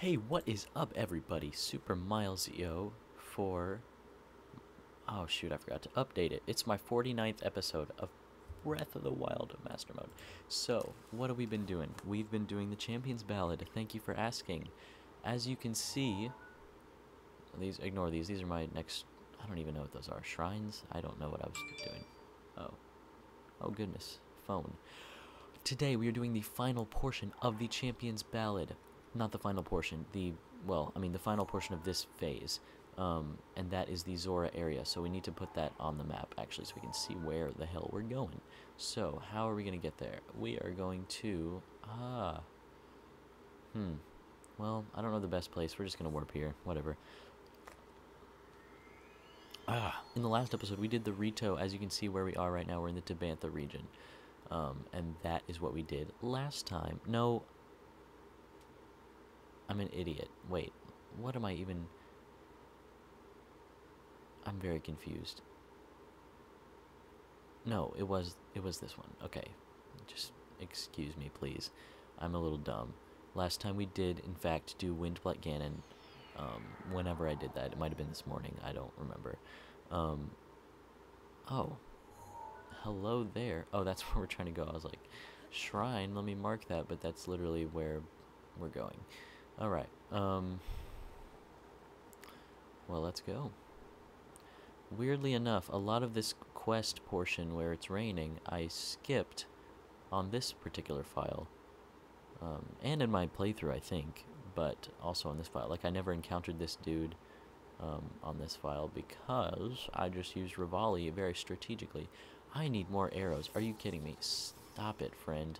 Hey, what is up, everybody? Super Miles Yo for. Oh, shoot, I forgot to update it. It's my 49th episode of Breath of the Wild Master Mode. So, what have we been doing? We've been doing the Champion's Ballad. Thank you for asking. As you can see, these ignore these. These are my next. I don't even know what those are. Shrines? I don't know what I was doing. Oh. Oh, goodness. Phone. Today, we are doing the final portion of the Champion's Ballad not the final portion, the, well, I mean the final portion of this phase, um, and that is the Zora area, so we need to put that on the map, actually, so we can see where the hell we're going. So, how are we going to get there? We are going to, ah, hmm, well, I don't know the best place, we're just going to warp here, whatever. Ah, in the last episode, we did the Rito, as you can see where we are right now, we're in the Tabantha region. Um, and that is what we did last time. No, I'm an idiot. Wait, what am I even... I'm very confused. No, it was it was this one. Okay. Just excuse me, please. I'm a little dumb. Last time we did, in fact, do Windblight Ganon. Um, whenever I did that, it might have been this morning. I don't remember. Um, oh. Hello there. Oh, that's where we're trying to go. I was like, shrine, let me mark that, but that's literally where we're going. Alright, um... Well, let's go. Weirdly enough, a lot of this quest portion where it's raining, I skipped on this particular file. Um, and in my playthrough, I think, but also on this file. Like, I never encountered this dude um, on this file because I just used Revali very strategically. I need more arrows. Are you kidding me? Stop it, friend.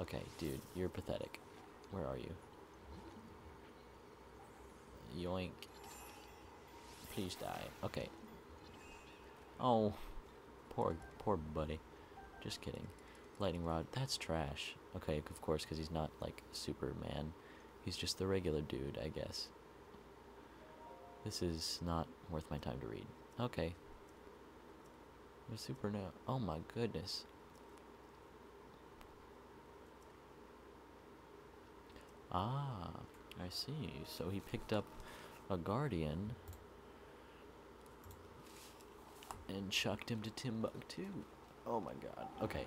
Okay, dude, you're pathetic. Where are you? Yoink. Please die. Okay. Oh. Poor, poor buddy. Just kidding. Lightning rod. That's trash. Okay, of course, because he's not, like, Superman. He's just the regular dude, I guess. This is not worth my time to read. Okay. The super now. Oh my goodness. Ah, I see. So he picked up a guardian and chucked him to Timbuktu. Oh my god. Okay.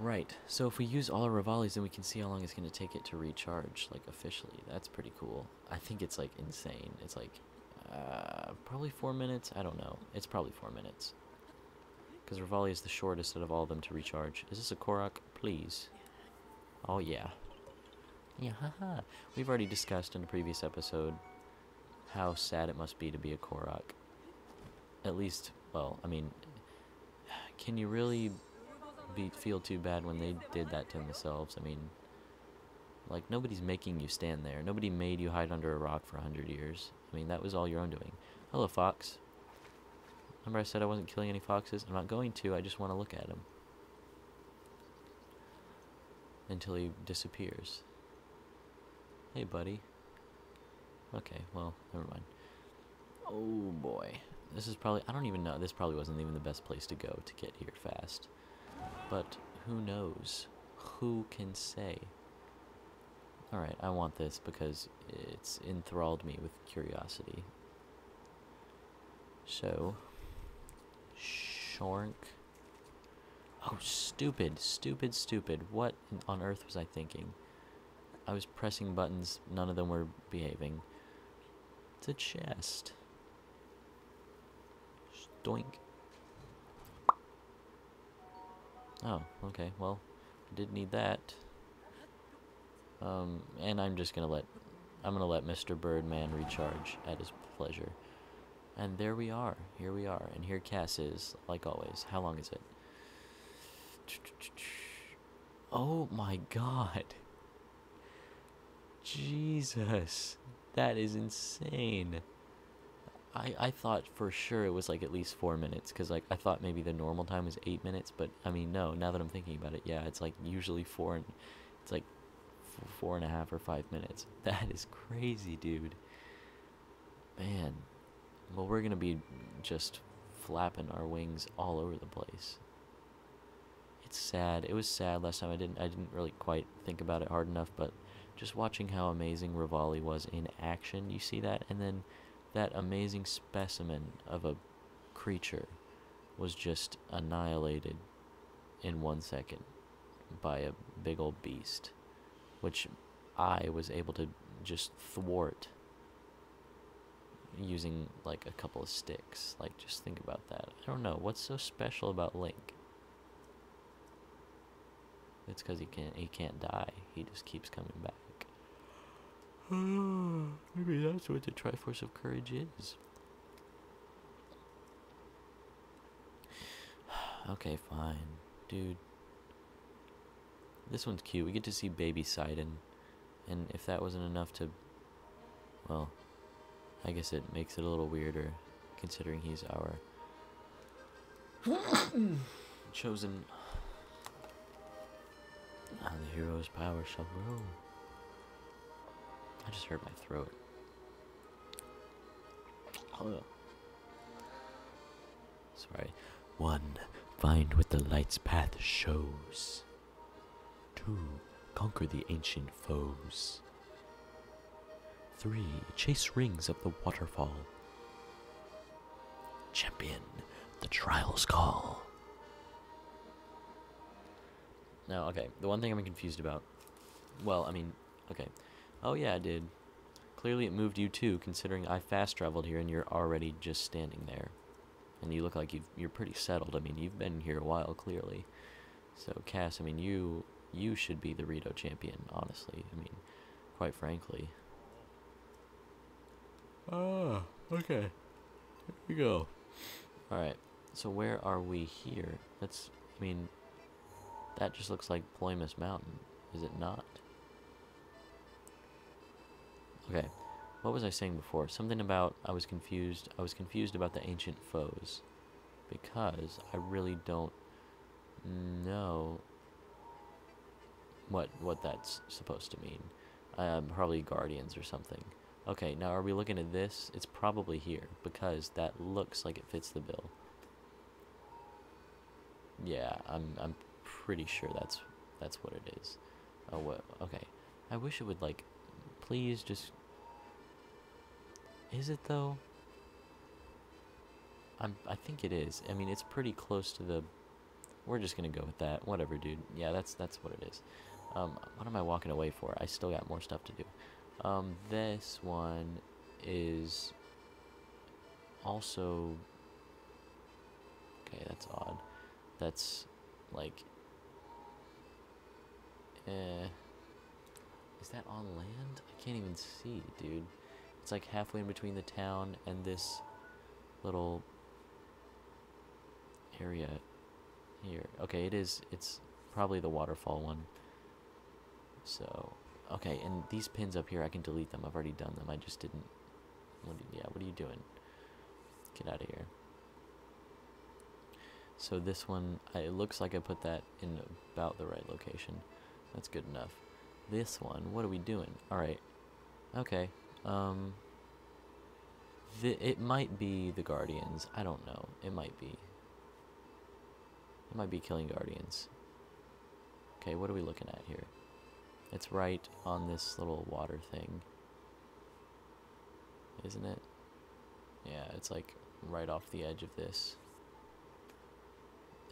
Right. So if we use all our Revalis, then we can see how long it's going to take it to recharge, like, officially. That's pretty cool. I think it's, like, insane. It's, like, uh, probably four minutes? I don't know. It's probably four minutes. Because Revali is the shortest out of all of them to recharge. Is this a Korok? Please. Oh, yeah. Yeah. We've already discussed in a previous episode how sad it must be to be a Korok. At least, well, I mean, can you really be feel too bad when they did that to themselves? I mean, like, nobody's making you stand there. Nobody made you hide under a rock for a hundred years. I mean, that was all your own doing. Hello, fox. Remember I said I wasn't killing any foxes? I'm not going to, I just want to look at him. Until he disappears. Hey, buddy. Okay, well, never mind. Oh, boy. This is probably... I don't even know. This probably wasn't even the best place to go to get here fast. But who knows? Who can say? Alright, I want this because it's enthralled me with curiosity. So... Shork... Oh, stupid, stupid, stupid. What on earth was I thinking? I was pressing buttons, none of them were behaving. It's a chest. Doink. Oh, okay, well, I did need that. Um, and I'm just gonna let, I'm gonna let Mr. Birdman recharge at his pleasure. And there we are, here we are, and here Kass is, like always. How long is it? Oh my god. Jesus, that is insane. I, I thought for sure it was like at least four minutes because like I thought maybe the normal time was eight minutes, but I mean no. Now that I'm thinking about it, yeah, it's like usually four and it's like four and a half or five minutes. That is crazy, dude. Man, well we're gonna be just flapping our wings all over the place. it's sad. It was sad last time. I didn't I didn't really quite think about it hard enough, but just watching how amazing Revali was in action, you see that, and then that amazing specimen of a creature was just annihilated in one second by a big old beast, which I was able to just thwart using like a couple of sticks. Like, just think about that. I don't know what's so special about Link. It's because he can't he can't die. He just keeps coming back. Ah, maybe that's what the Triforce of Courage is. okay, fine, dude. This one's cute. We get to see baby Sidon. And if that wasn't enough to... Well, I guess it makes it a little weirder, considering he's our... chosen... And the hero's power shall grow. I just hurt my throat. Oh. Sorry. One, find what the light's path shows. Two, conquer the ancient foes. Three, chase rings of the waterfall. Champion, the trials call. Now, okay, the one thing I'm confused about. Well, I mean, okay. Oh, yeah, I did. Clearly it moved you too, considering I fast traveled here and you're already just standing there. And you look like you've, you're pretty settled. I mean, you've been here a while, clearly. So, Kass, I mean, you you should be the Rito champion, honestly. I mean, quite frankly. Ah, okay. Here we go. Alright, so where are we here? That's, I mean, that just looks like Ploymus Mountain, is it not? Okay, what was I saying before? Something about I was confused. I was confused about the ancient foes because I really don't know what what that's supposed to mean. Um, probably guardians or something. Okay, now are we looking at this? It's probably here because that looks like it fits the bill. Yeah, I'm I'm pretty sure that's that's what it is. Oh, what? Okay. I wish it would like, please just. Is it though? I'm. I think it is. I mean, it's pretty close to the. We're just gonna go with that. Whatever, dude. Yeah, that's that's what it is. Um, what am I walking away for? I still got more stuff to do. Um, this one is also okay. That's odd. That's like, eh. Is that on land? I can't even see, dude. It's like halfway in between the town and this little area here. Okay, it is. It's probably the waterfall one. So, okay, and these pins up here, I can delete them. I've already done them. I just didn't. What you, yeah, what are you doing? Get out of here. So this one, I, it looks like I put that in about the right location. That's good enough. This one, what are we doing? Alright. Okay. Um. The, it might be the Guardians. I don't know. It might be. It might be killing Guardians. Okay, what are we looking at here? It's right on this little water thing. Isn't it? Yeah, it's like right off the edge of this.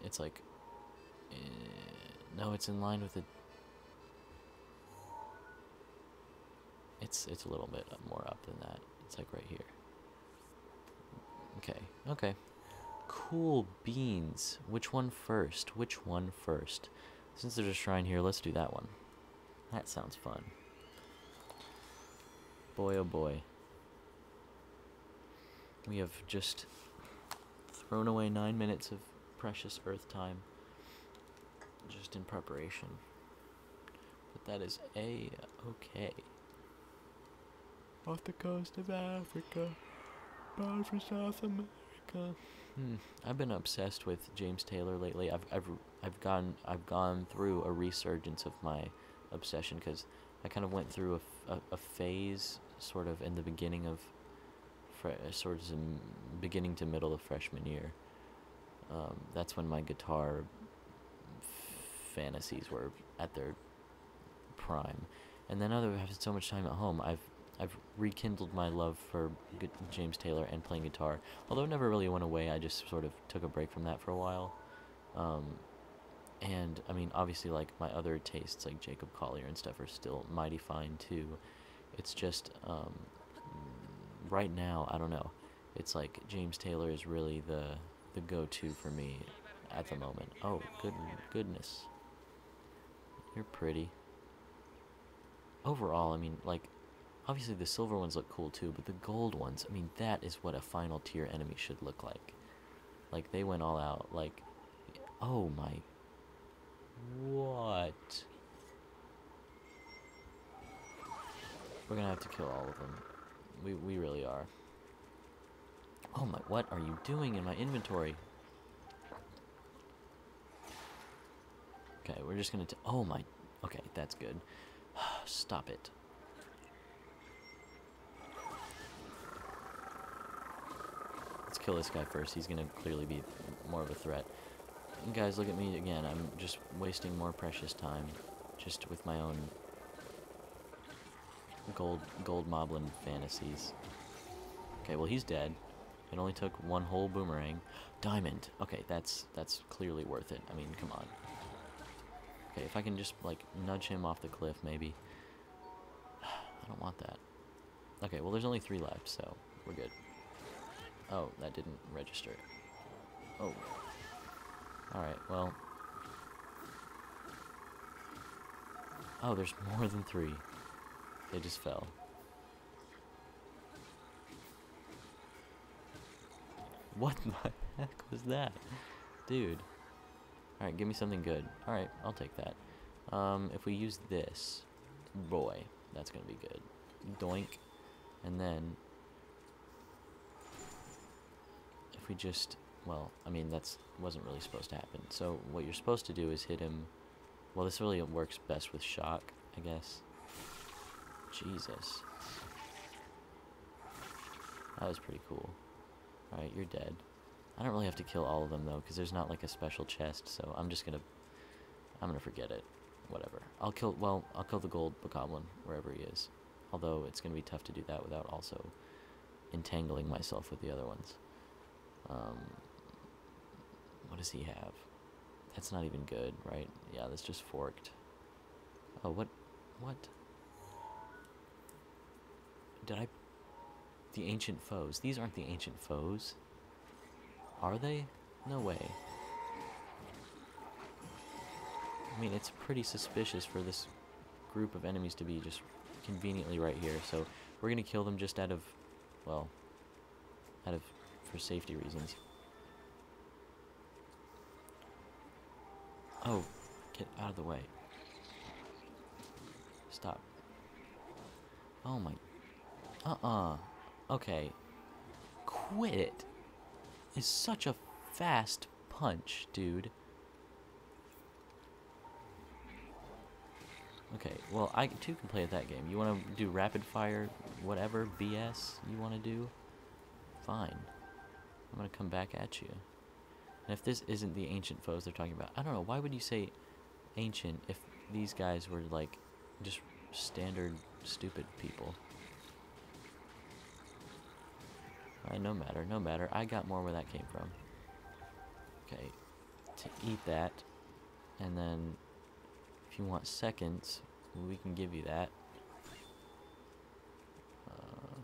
It's like... Uh, no, it's in line with it. It's, it's a little bit more up than that. It's like right here. Okay, okay. Cool beans. Which one first? Which one first? Since there's a shrine here, let's do that one. That sounds fun. Boy oh boy. We have just thrown away nine minutes of precious earth time just in preparation. But that is a okay. Off the coast of Africa, bound for South America. Hmm. I've been obsessed with James Taylor lately. I've I've I've gone I've gone through a resurgence of my obsession because I kind of went through a, a, a, phase sort of in the beginning of sort of beginning to middle of freshman year. Um, that's when my guitar fantasies were at their prime. And then that I've had so much time at home, I've I've rekindled my love for James Taylor and playing guitar. Although it never really went away, I just sort of took a break from that for a while. Um, and I mean, obviously, like my other tastes, like Jacob Collier and stuff, are still mighty fine too. It's just um, right now, I don't know. It's like James Taylor is really the the go-to for me at the moment. Oh, good goodness, you're pretty. Overall, I mean, like obviously the silver ones look cool too, but the gold ones, I mean, that is what a final tier enemy should look like. Like they went all out. Like, oh my, what? We're gonna have to kill all of them. We we really are. Oh my, what are you doing in my inventory? Okay, we're just gonna. Oh my. Okay, that's good. Stop it. Kill this guy first. He's gonna clearly be more of a threat. And guys, look at me again. I'm just wasting more precious time, just with my own gold gold moblin fantasies. Okay, well he's dead. It only took one whole boomerang. Diamond. Okay, that's that's clearly worth it. I mean, come on. Okay, if I can just like nudge him off the cliff, maybe. I don't want that. Okay, well there's only three left, so we're good. Oh, that didn't register. Oh. Alright, well. Oh, there's more than three. They just fell. What the heck was that? Dude. Alright, give me something good. Alright, I'll take that. Um, if we use this, boy, that's gonna be good. Doink. And then, if we just, well, I mean, that's wasn't really supposed to happen. So what you're supposed to do is hit him, well, this really works best with shock, I guess. Jesus. That was pretty cool. Alright, you're dead. I don't really have to kill all of them though, because there's not like a special chest, so I'm just gonna... I'm gonna forget it. Whatever. I'll kill, well, I'll kill the gold bokoblin, wherever he is. Although, it's gonna be tough to do that without also entangling myself with the other ones. Um, what does he have? That's not even good, right? Yeah, that's just forked. Oh, what? What? Did I... The ancient foes. These aren't the ancient foes. Are they? No way. I mean, it's pretty suspicious for this group of enemies to be just conveniently right here. So we're going to kill them just out of, well, out of, for safety reasons. Oh, get out of the way. Stop. Oh my. Uh-uh. Okay. Quit it. it. Is such a fast punch, dude. Okay, well, I too can play at that game. You want to do rapid fire, whatever BS you want to do? Fine. I'm going to come back at you. And if this isn't the ancient foes they're talking about, I don't know, why would you say ancient if these guys were like just standard stupid people? No matter, no matter. I got more where that came from. Okay, to eat that, and then if you want seconds, we can give you that. Uh,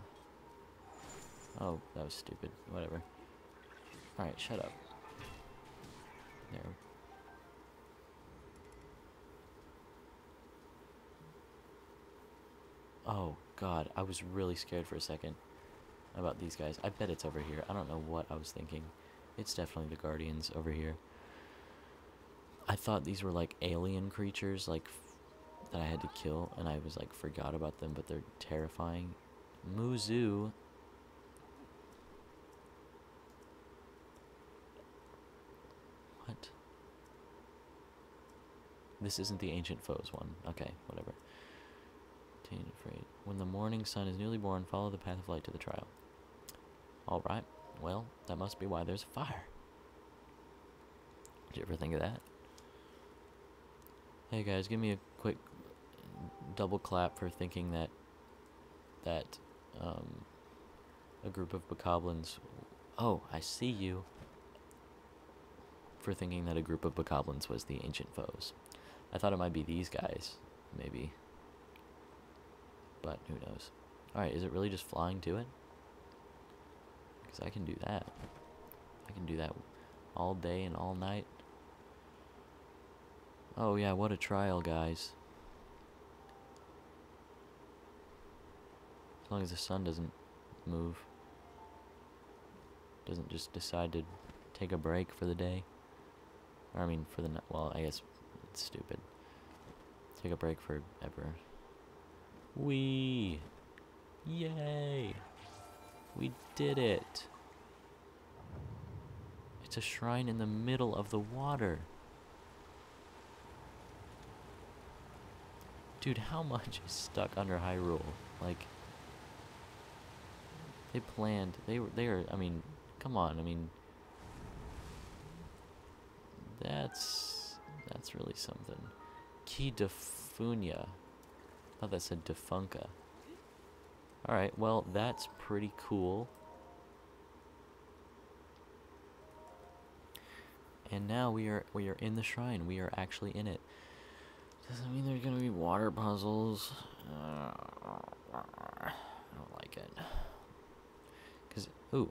oh, that was stupid. Whatever. Alright, shut up. There. Oh, God. I was really scared for a second about these guys. I bet it's over here. I don't know what I was thinking. It's definitely the Guardians over here. I thought these were like alien creatures, like that I had to kill, and I was like forgot about them, but they're terrifying. Muzu. What? This isn't the ancient foes one. Okay, whatever. When the morning sun is newly born, follow the path of light to the trial. Alright, well, that must be why there's a fire. Did you ever think of that? Hey guys, give me a quick double clap for thinking that that um, a group of bokoblins. Oh, I see you. For thinking that a group of bokoblins was the ancient foes. I thought it might be these guys, maybe. But who knows? Alright, is it really just flying to it? Because I can do that. I can do that all day and all night. Oh yeah, what a trial, guys. As long as the sun doesn't move. Doesn't just decide to take a break for the day. Or, I mean, for the night. Well, I guess it's stupid. Take a break forever. We. Yay! We did it! It's a shrine in the middle of the water. Dude, how much is stuck under Hyrule? Like, they planned. They were. They are. I mean, come on. I mean, that's that's really something. Kee Dafunia. Oh, that said Defunka. Alright, well, that's pretty cool. And now we are we are in the shrine. We are actually in it. Doesn't mean there's gonna be water puzzles. Uh, I don't like it. Cause ooh,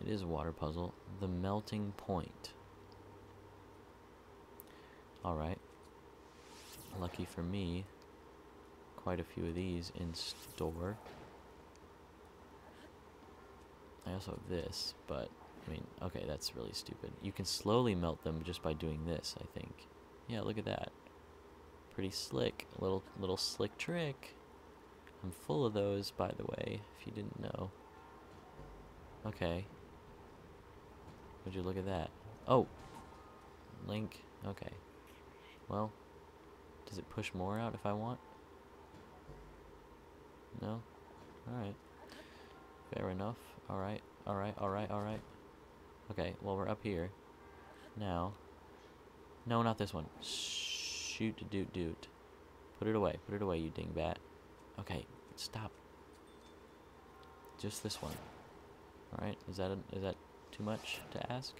it is a water puzzle. The melting point. All right. Lucky for me, quite a few of these in store. I also have this, but I mean, okay, that's really stupid. You can slowly melt them just by doing this, I think. Yeah, look at that. Pretty slick. Little little slick trick. I'm full of those, by the way, if you didn't know. Okay. Would you look at that? Oh! Link. Okay. Well, does it push more out if I want? No? Alright. Fair enough. Alright, alright, alright, alright. Okay, well, we're up here. Now. No, not this one. Shoot, doot, doot. Put it away. Put it away, you dingbat. Okay, stop. Just this one. Alright, is that a, is that too much to ask?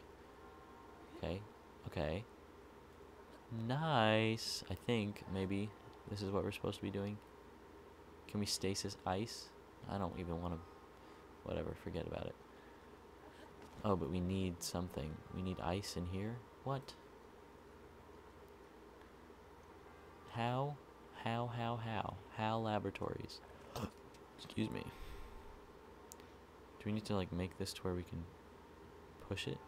Okay, okay. Nice. I think, maybe, this is what we're supposed to be doing. Can we stasis ice? I don't even want to... Whatever, forget about it. Oh, but we need something. We need ice in here? What? How? How, how, how? How laboratories? Excuse me. Do we need to, like, make this to where we can push it?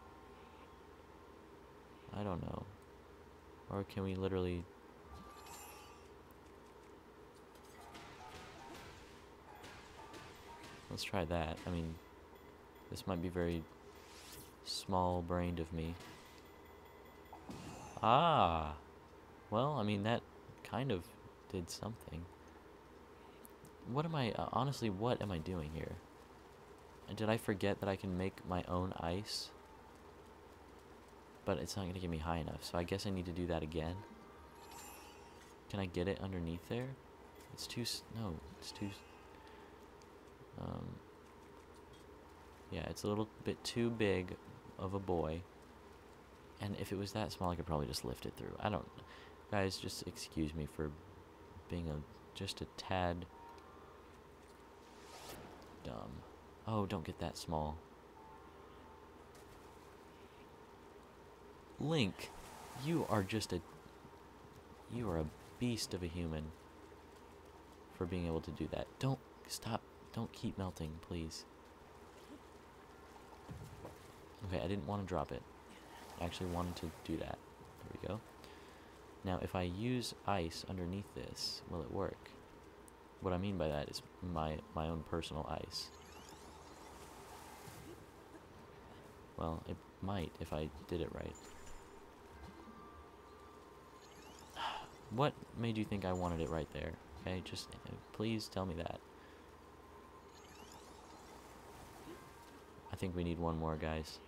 I don't know. Or can we literally... Let's try that. I mean, this might be very small-brained of me. Ah! Well, I mean, that kind of did something. What am I... Uh, honestly, what am I doing here? Did I forget that I can make my own ice? But it's not going to get me high enough, so I guess I need to do that again. Can I get it underneath there? It's too... no, it's too... Um, yeah, it's a little bit too big of a boy. And if it was that small, I could probably just lift it through. I don't... Guys, just excuse me for being a just a tad dumb. Oh, don't get that small. Link, you are just a... You are a beast of a human for being able to do that. Don't stop. Don't keep melting, please. Okay, I didn't want to drop it. I actually wanted to do that. There we go. Now, if I use ice underneath this, will it work? What I mean by that is my, my own personal ice. Well, it might if I did it right. What made you think I wanted it right there? Okay, just uh, please tell me that. I think we need one more, guys.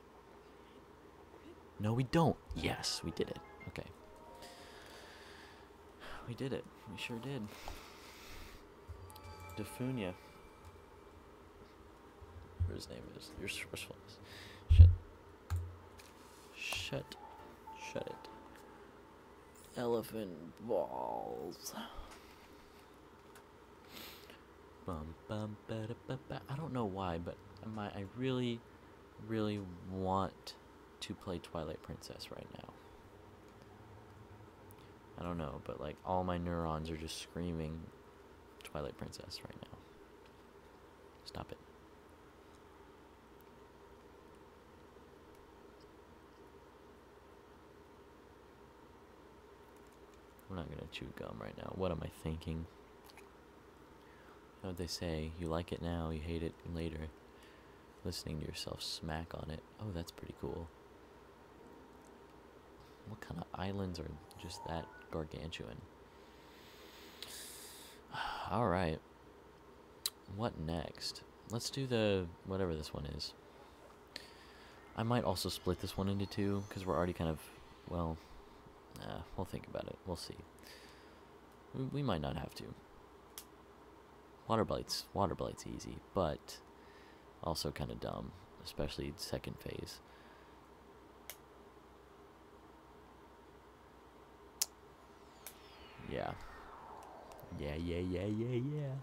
No, we don't. Yes, we did it. Okay. we did it. We sure did. Dafunia. Whatever his name is. Your resourcefulness. Shut. Shut. Shut it. Elephant balls. Bum, bum, ba, ba, ba. I don't know why, but my, I really, really want to play Twilight Princess right now. I don't know, but like all my neurons are just screaming Twilight Princess right now. Stop it. Not gonna chew gum right now. What am I thinking? You know what they say? You like it now, you hate it later. Listening to yourself smack on it. Oh, that's pretty cool. What kind of islands are just that gargantuan? Alright. What next? Let's do the whatever this one is. I might also split this one into two, because we're already kind of, well, uh, we'll think about it. We'll see. We, might not have to. Water blights, water blights easy, but also kind of dumb, especially second phase. Yeah. Yeah, yeah, yeah, yeah, yeah.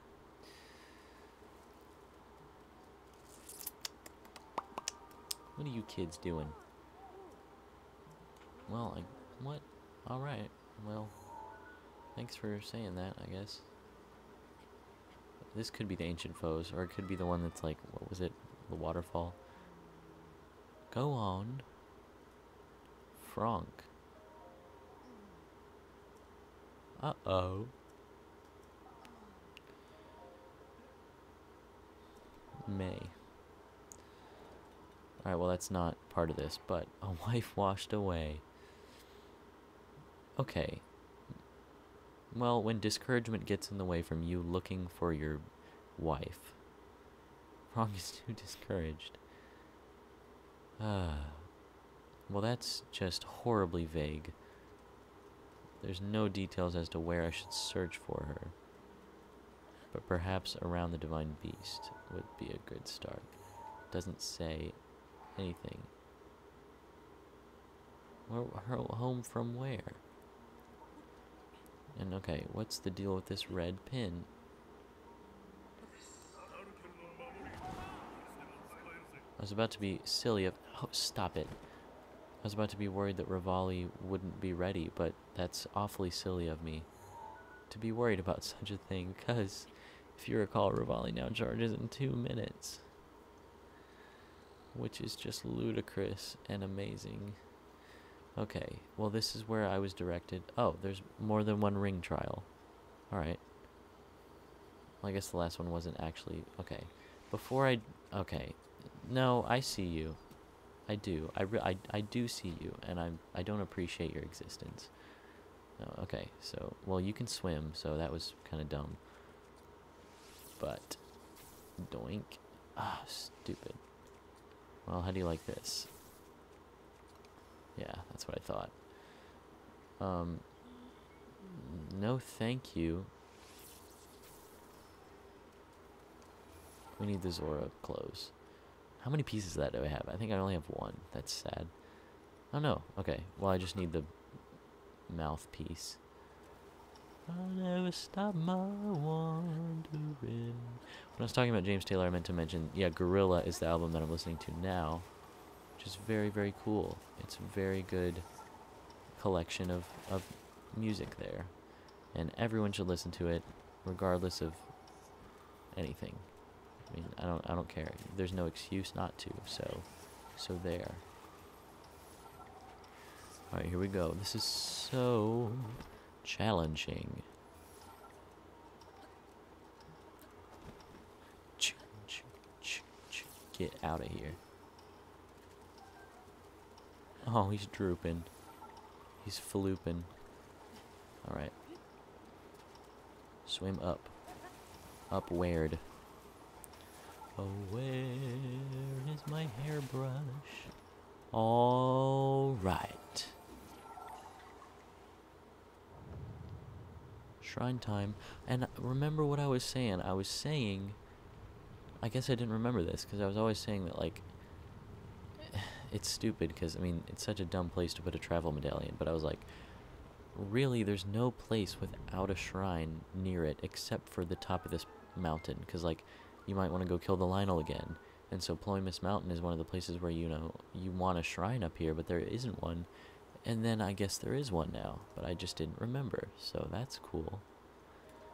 What are you kids doing? Well, I, what? Alright, well, thanks for saying that, I guess. This could be the Ancient Foes, or it could be the one that's like, what was it? The waterfall? Go on. Fronk. Uh-oh. Mei. Alright, well that's not part of this, but a wife washed away. Okay. Well, when discouragement gets in the way from you looking for your wife, Wrong is too discouraged. Ah. well, that's just horribly vague. There's no details as to where I should search for her. But perhaps around the Divine Beast would be a good start. Doesn't say anything. Where, her home from where? And okay, what's the deal with this red pin? I was about to be silly of- oh, stop it. I was about to be worried that Revali wouldn't be ready, but that's awfully silly of me to be worried about such a thing, because if you recall, Revali now charges in two minutes, which is just ludicrous and amazing. Okay, well, this is where I was directed. Oh, there's more than one ring trial. Alright. Well, I guess the last one wasn't actually. Okay. Before I. Okay. No, I see you. I do. I, I, I do see you, and I'm I don't appreciate your existence. No, okay, so well you can swim, so that was kind of dumb. But doink. Ah, stupid. Well, how do you like this? Yeah, that's what I thought. Um, no, thank you. We need the Zora clothes. How many pieces of that do I have? I think I only have one. That's sad. Oh no. Okay. Well, I just need the mouthpiece. I'll never stop my wandering. When I was talking about James Taylor, I meant to mention, yeah, Gorilla is the album that I'm listening to now, which is very, very cool. It's a very good collection of, of music there. And everyone should listen to it, regardless of anything. I mean, I don't, I don't care. There's no excuse not to. So, so there. All right, here we go. This is so challenging. Get out of here. Oh, he's drooping. He's flooping. Alright. Swim up. Up where'd? Oh, where is my hairbrush? All right. shrine time. And remember what I was saying? I was saying. I guess I didn't remember this because I was always saying that, like, it's stupid because, I mean, it's such a dumb place to put a travel medallion, but I was like, really, there's no place without a shrine near it except for the top of this mountain because, like, you might want to go kill the Lynel again. And so Ploymus Mountain is one of the places where, you know, you want a shrine up here, but there isn't one. And then I guess there is one now, but I just didn't remember, so that's cool.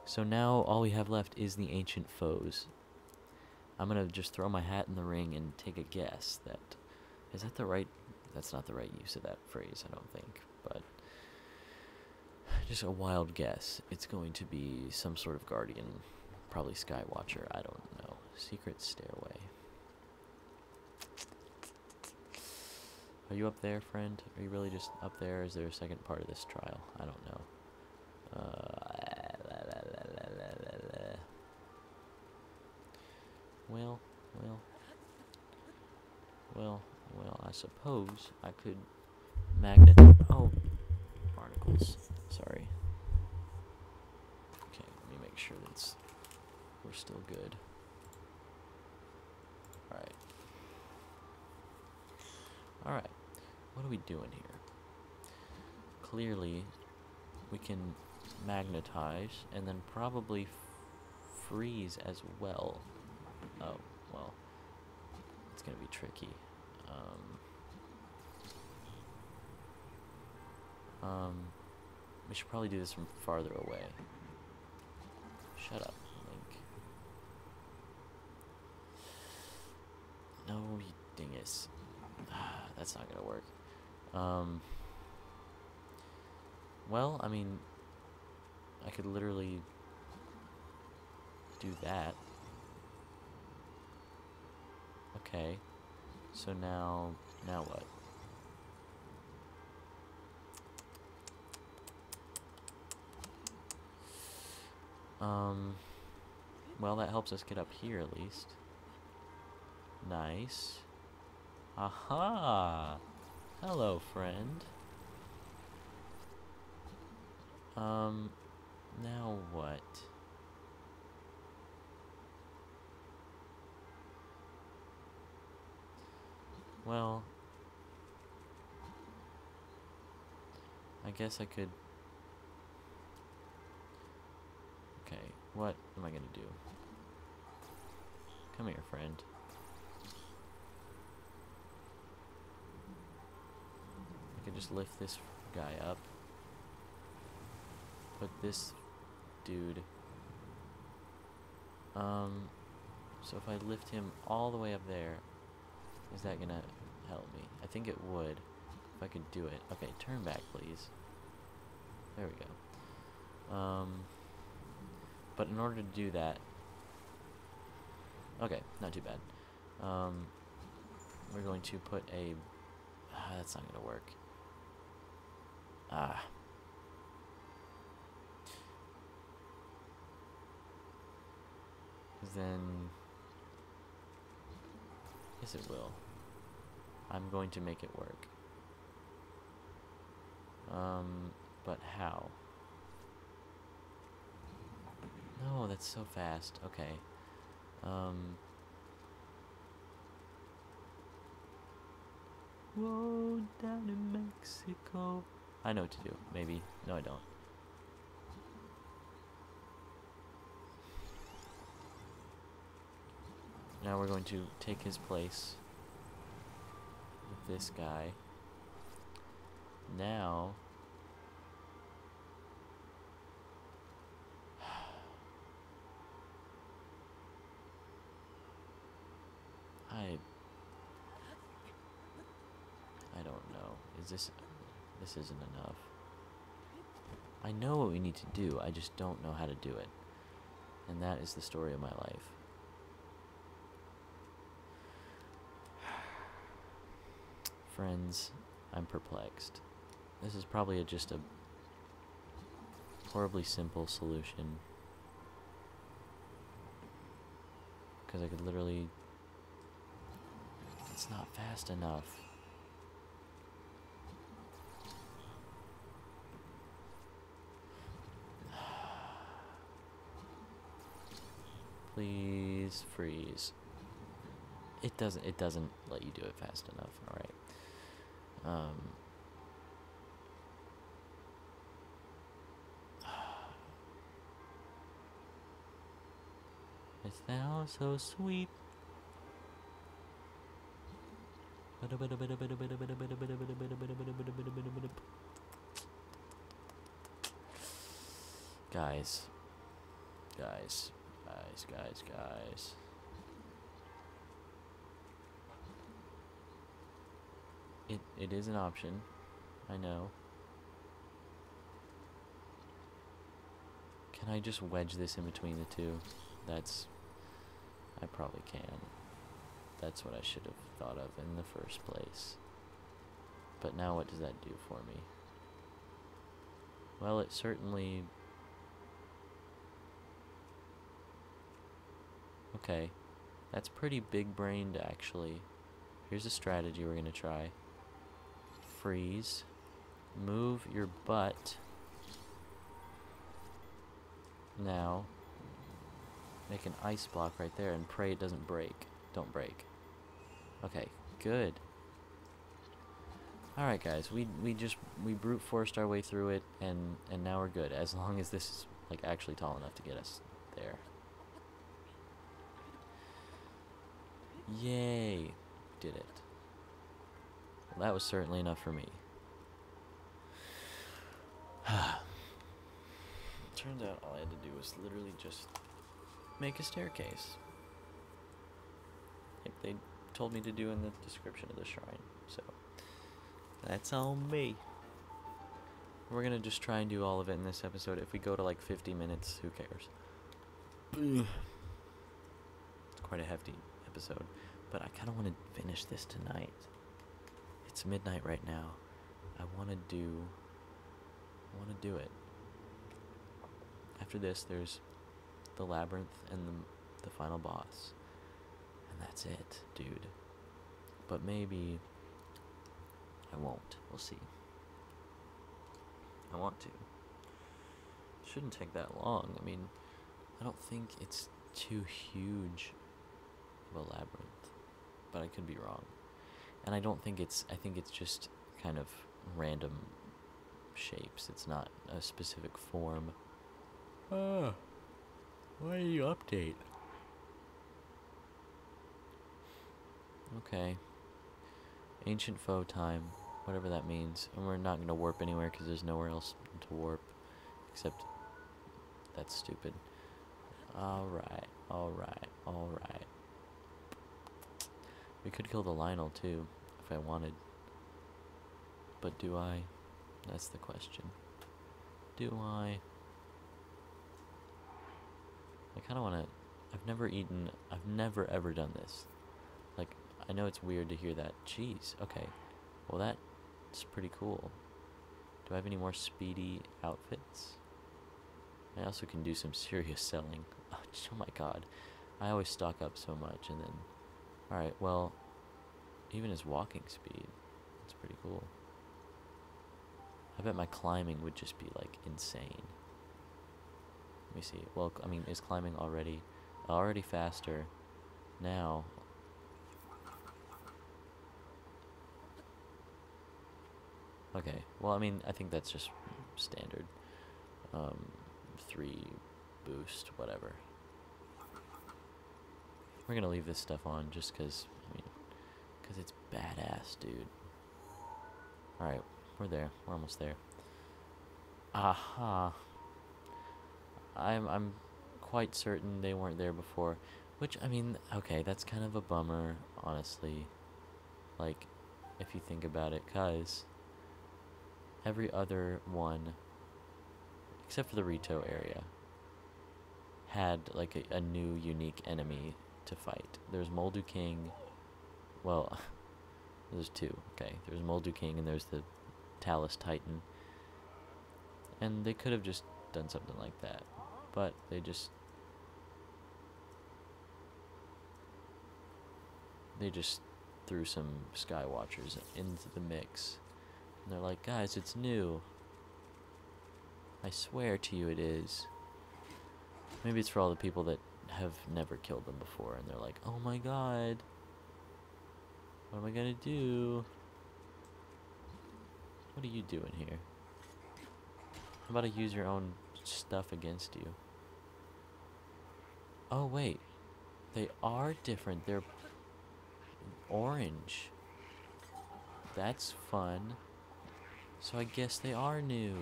So now all we have left is the ancient foes. I'm gonna just throw my hat in the ring and take a guess that is that the right that's not the right use of that phrase, I don't think, but just a wild guess. It's going to be some sort of guardian, probably Skywatcher, I don't know. Secret stairway. Are you up there, friend? Are you really just up there? Is there a second part of this trial? I don't know. Uh, well, well, well, well, I suppose I could magnet. Oh, barnacles. Sorry. Okay, let me make sure that's we're still good. Alright. Alright. What are we doing here? Clearly, we can magnetize and then probably freeze as well. Oh, well, it's going to be tricky. Um, um, we should probably do this from farther away. Shut up, Link. No, you dingus. That's not gonna work. Um, well, I mean, I could literally do that. Okay. So now, now what? Um, well, that helps us get up here at least. Nice. Aha! Hello, friend. Um, now what? Well, I guess I could... Okay, what am I gonna do? Come here, friend. I could just lift this guy up. Put this dude. Um, so if I lift him all the way up there, is that gonna help me? I think it would. If I could do it. Okay, turn back, please. There we go. Um, but in order to do that... Okay, not too bad. Um, we're going to put a... Ah, that's not gonna work. Ah. Then... Yes, it will. I'm going to make it work. Um, but how? No, that's so fast. Okay. Um... Whoa, down in Mexico. I know what to do. Maybe. No, I don't. Now we're going to take his place this guy. Now... I... I don't know. Is this... This isn't enough. I know what we need to do, I just don't know how to do it. And that is the story of my life. Friends, I'm perplexed. This is probably a, just a horribly simple solution. Because I could literally... It's not fast enough. Please freeze. It doesn't it doesn't let you do it fast enough, alright. Um Is thou so sweet? Guys. Guys. Guys, guys, guys. It it is an option. I know. Can I just wedge this in between the two? That's I probably can. That's what I should have thought of in the first place. But now what does that do for me? Well, it certainly... Okay. That's pretty big-brained, actually. Here's a strategy we're going to try. Freeze. Move your butt. Now, make an ice block right there and pray it doesn't break. Don't break. Okay, good. Alright guys, we we just we brute forced our way through it and and now we're good as long as this is like actually tall enough to get us there. Yay. Did it. Well, that was certainly enough for me. Turns out all I had to do was literally just make a staircase. Like they told me to do in the description of the shrine. So that's on me. We're gonna just try and do all of it in this episode. If we go to like 50 minutes, who cares? it's quite a hefty episode, but I kind of want to finish this tonight. It's midnight right now. I want to do. I want to do it. After this, there's the labyrinth and the the final boss And that's it, dude. But maybe I won't. We'll see. I want to. Shouldn't take that long. I mean, I don't think it's too huge of a labyrinth, but I could be wrong. And I don't think it's, I think it's just kind of random shapes. It's not a specific form. Ah, why do you update? Okay. Ancient foe time, whatever that means. And we're not going to warp anywhere because there's nowhere else to warp. Except, that's stupid. Alright, alright, alright. We could kill the Lynel too, if I wanted. But do I? That's the question. Do I? I kind of want to... I've never eaten... I've never ever done this. Like, I know it's weird to hear that. Jeez, okay. Well, that's pretty cool. Do I have any more speedy outfits? I also can do some serious selling. Oh, oh my god. I always stock up so much and then... Alright, well, even his walking speed, that's pretty cool. I bet my climbing would just be, like, insane. Let me see. Well, I mean, is climbing already already faster? Now, Okay. Well, I mean, I think that's just standard. Um, three boost, whatever. We're gonna leave this stuff on just because, I mean, because it's badass, dude. Alright, we're there. We're almost there. Aha. I'm, I'm quite certain they weren't there before. Which, I mean, okay, that's kind of a bummer, honestly. Like, if you think about it, because every other one, except for the Rito area, had like a, a new unique enemy to fight. There's Molduking. Well, there's two. Okay, there's Molduking and there's the Talus Titan. And they could have just done something like that, but they just they just threw some Skywatchers into the mix and they're like, guys, it's new. I swear to you it is. Maybe it's for all the people that have never killed them before and they're like, oh my god, what am I gonna do? What are you doing here? I'm about to use your own stuff against you. Oh wait, they are different. They're orange. That's fun. So I guess they are new.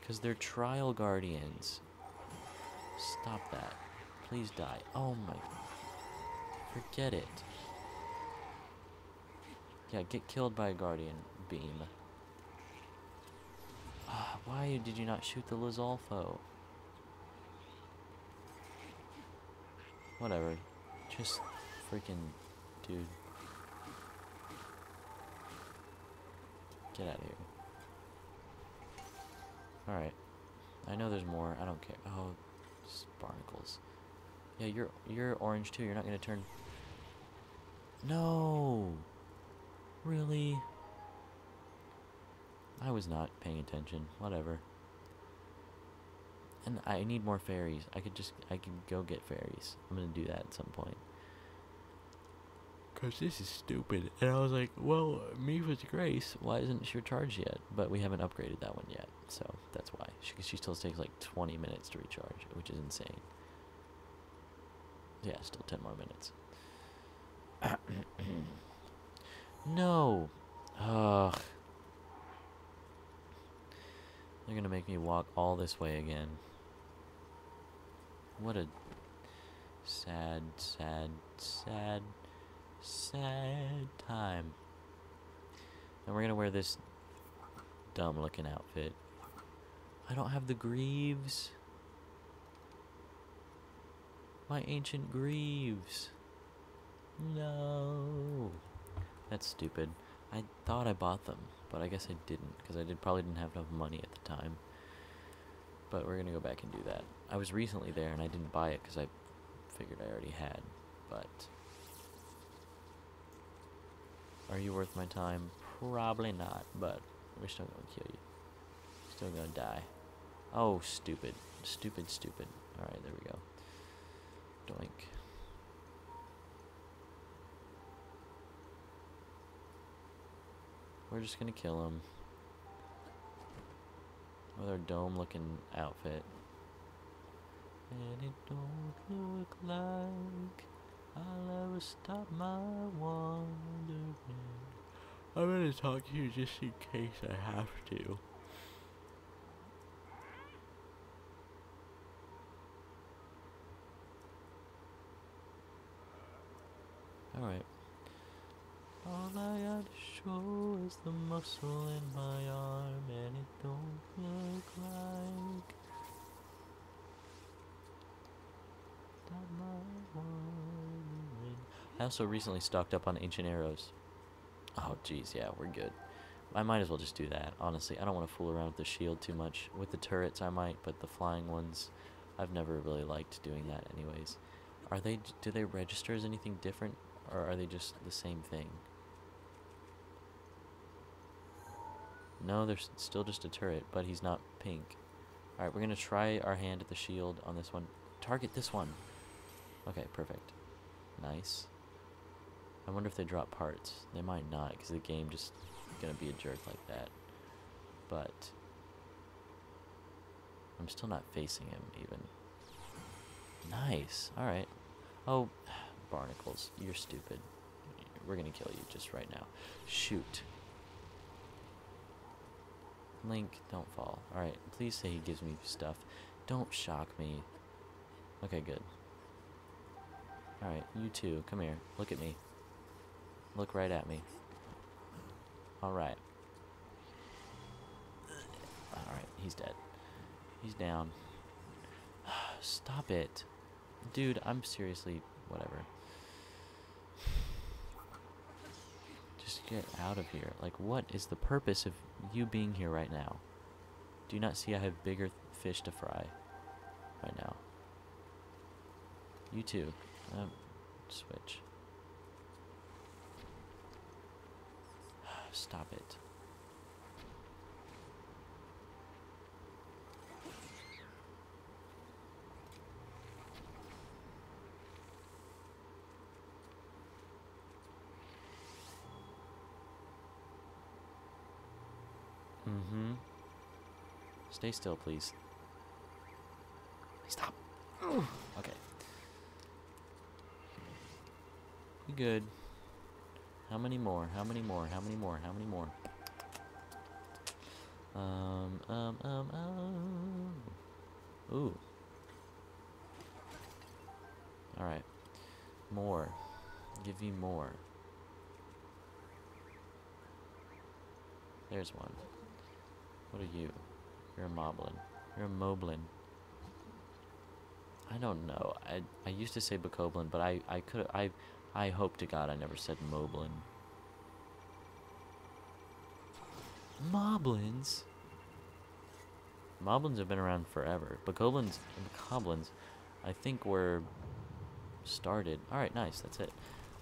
Because they're trial guardians. Stop that. Please die. Oh my. Forget it. Yeah, get killed by a guardian beam. Ah, why did you not shoot the Lizalfo? Whatever. Just freaking dude. Get out of here. Alright. I know there's more. I don't care. Oh, barnacles. Yeah, you're you're orange too. You're not gonna turn. No. Really? I was not paying attention. Whatever. And I need more fairies. I could just I could go get fairies. I'm gonna do that at some point. Cause this is stupid. And I was like, well, Mipha's Grace, why isn't she recharged yet? But we haven't upgraded that one yet, so that's why. She, she still takes like 20 minutes to recharge, which is insane. Yeah, still 10 more minutes. no. Ugh. They're gonna make me walk all this way again. What a sad, sad, sad sad time. And we're gonna wear this dumb looking outfit. I don't have the greaves. My ancient greaves. No. That's stupid. I thought I bought them, but I guess I didn't, because I did probably didn't have enough money at the time. But we're gonna go back and do that. I was recently there and I didn't buy it because I figured I already had, but are you worth my time? Probably not, but we're still gonna kill you. Still gonna die. Oh, stupid. Stupid, stupid. Alright, there we go. Doink. We're just gonna kill him. With our dome looking outfit. And it don't look like I'll never stop my wandering. I'm gonna talk to you just in case I have to. Alright. All I got to show is the muscle in my arm, and it don't look like. Stop my I also recently stocked up on ancient arrows. Oh, jeez, yeah, we're good. I might as well just do that, honestly. I don't want to fool around with the shield too much. With the turrets, I might, but the flying ones, I've never really liked doing that anyways. Are they, do they register as anything different, or are they just the same thing? No, they're still just a turret, but he's not pink. Alright, we're going to try our hand at the shield on this one. Target this one. Okay, perfect. Nice. I wonder if they drop parts. They might not, because the game just gonna be a jerk like that. But I'm still not facing him even. Nice. All right. Oh, barnacles, you're stupid. We're gonna kill you just right now. Shoot. Link, don't fall. Alright, please say he gives me stuff. Don't shock me. Okay, good. Alright, you too. Come here. Look at me. Look right at me. Alright. Alright, he's dead. He's down. Stop it. Dude, I'm seriously... whatever. Just get out of here. Like, what is the purpose of you being here right now? Do you not see I have bigger fish to fry right now? You too. Um, switch. Stop it. Mm-hmm. Stay still, please. Stop. Okay. Good. How many more? How many more? How many more? How many more? Um, um, um, um. Ooh. Alright. More. Give me more. There's one. What are you? You're a moblin. You're a moblin. I don't know. I I used to say bokoblin, but I I could I I hope to God I never said moblin. Moblins. Moblins have been around forever. Bokoblins and bokoblins, I think were started. All right, nice. That's it.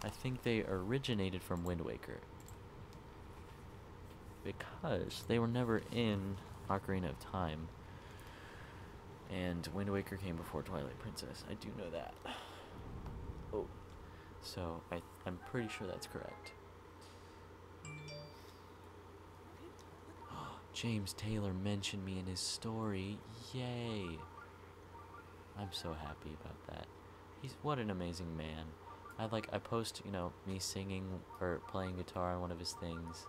I think they originated from Wind Waker because they were never in Ocarina of Time. And Wind Waker came before Twilight Princess. I do know that. Oh. So, I, I'm pretty sure that's correct. James Taylor mentioned me in his story. Yay. I'm so happy about that. He's what an amazing man. I like I post, you know, me singing or playing guitar on one of his things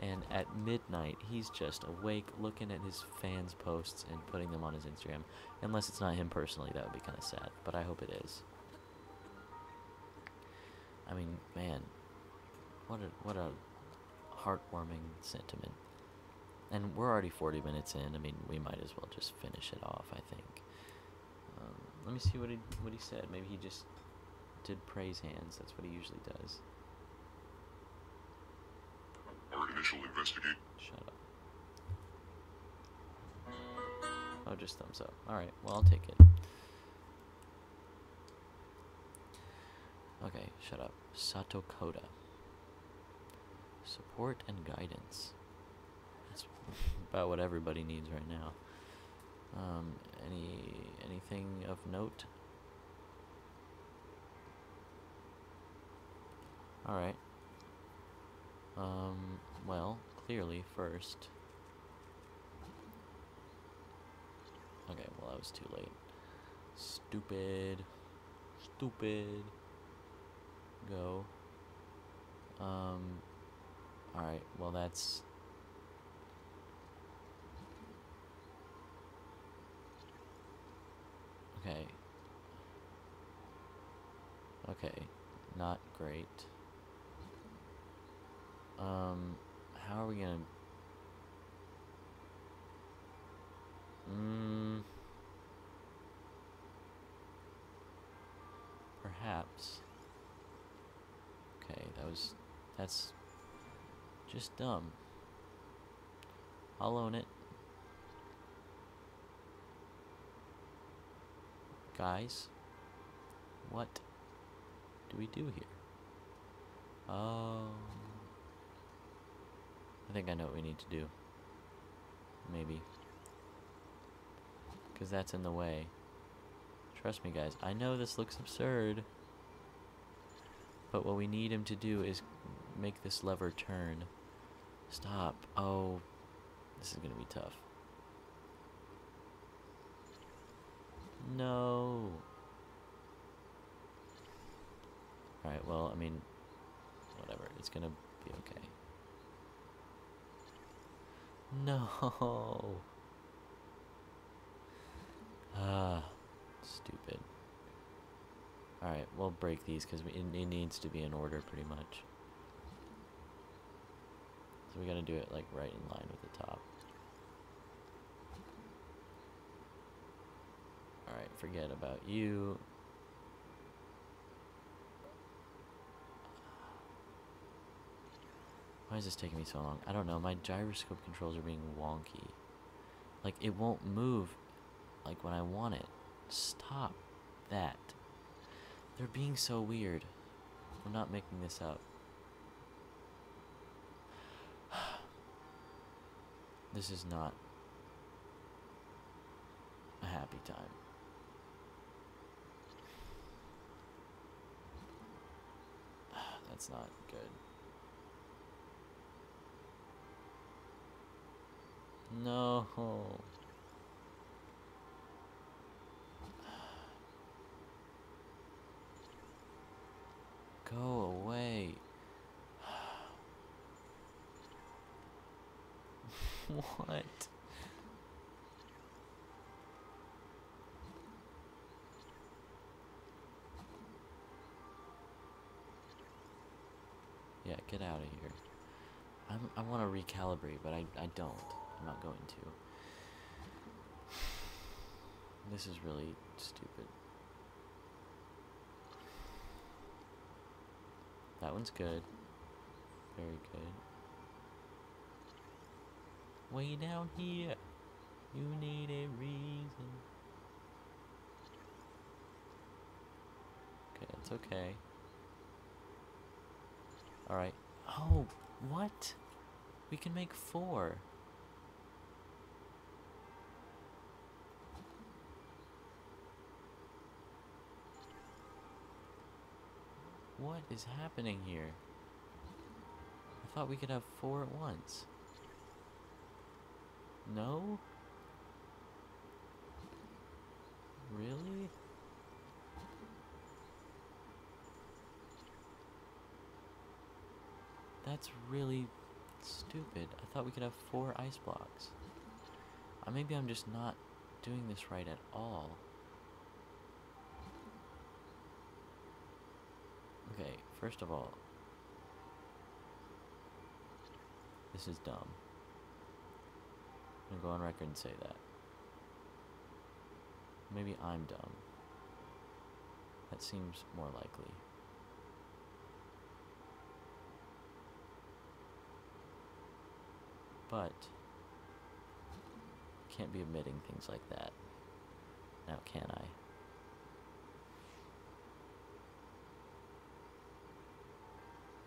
and at midnight he's just awake looking at his fans posts and putting them on his instagram unless it's not him personally that would be kind of sad but i hope it is i mean man what a what a heartwarming sentiment and we're already 40 minutes in i mean we might as well just finish it off i think um, let me see what he what he said maybe he just did praise hands that's what he usually does Our initial investigate. Shut up. Oh, just thumbs up. Alright, well, I'll take it. Okay, shut up. Sato Koda. Support and guidance. That's about what everybody needs right now. Um, any anything of note? Alright. Um, well, clearly first. Okay, well, that was too late. Stupid. Stupid. Go. Um, alright, well, that's. Okay. Okay, not great. Um, how are we gonna? Mm, perhaps. Okay, that was. That's just dumb. I'll own it. Guys, what do we do here? Oh. I think I know what we need to do. Maybe. Because that's in the way. Trust me, guys. I know this looks absurd. But what we need him to do is make this lever turn. Stop. Oh. This is going to be tough. No. Alright, well, I mean, whatever. It's going to be okay. No. Ah, stupid. Alright, we'll break these because it, it needs to be in order pretty much. So we gotta do it like right in line with the top. Alright, forget about you. Why is this taking me so long? I don't know. My gyroscope controls are being wonky. Like, it won't move like when I want it. Stop that. They're being so weird. I'm not making this up. this is not a happy time. That's not good. No. Go away. what? Yeah, get out of here. I'm, I want to recalibrate, but I, I don't. I'm not going to. This is really stupid. That one's good. Very good. Way down here, you need a reason. Okay, it's okay. Alright. Oh, what? We can make four. What is happening here? I thought we could have four at once. No? Really? That's really stupid. I thought we could have four ice blocks. Uh, maybe I'm just not doing this right at all. Okay, first of all, this is dumb. I'm gonna go on record and say that. Maybe I'm dumb. That seems more likely. But can't be admitting things like that. Now can I?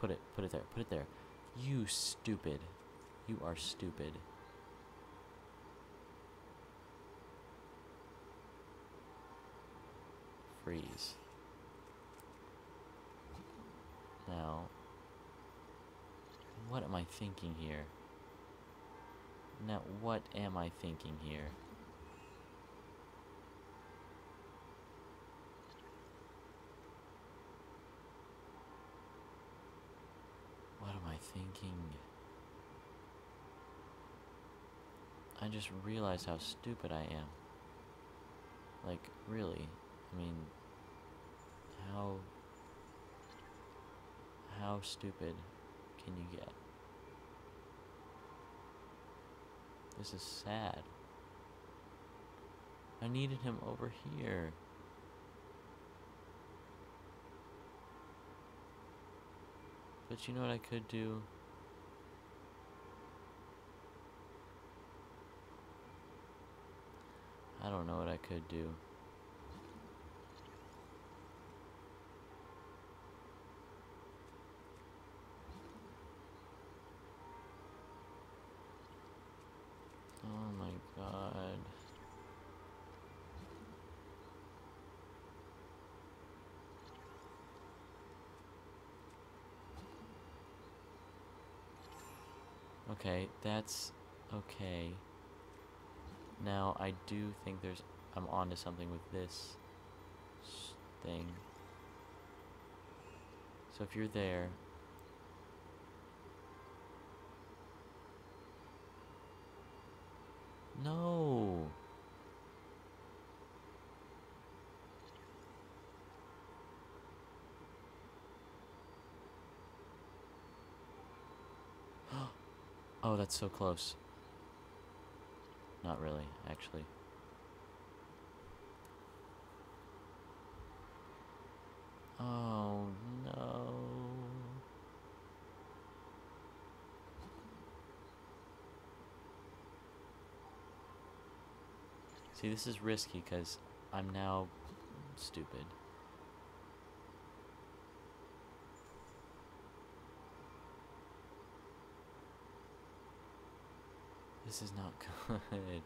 Put it put it there. Put it there. You stupid. You are stupid. Freeze. Now, what am I thinking here? Now, what am I thinking here? What am I thinking? I just realized how stupid I am. Like, really. I mean, how. How stupid can you get? This is sad. I needed him over here. But you know what I could do? I don't know what I could do. Oh my god. Okay, that's okay. Now, I do think there's. I'm onto something with this thing. So if you're there. No! Oh, that's so close. Not really, actually. Oh no. See, this is risky because I'm now stupid. This is not good.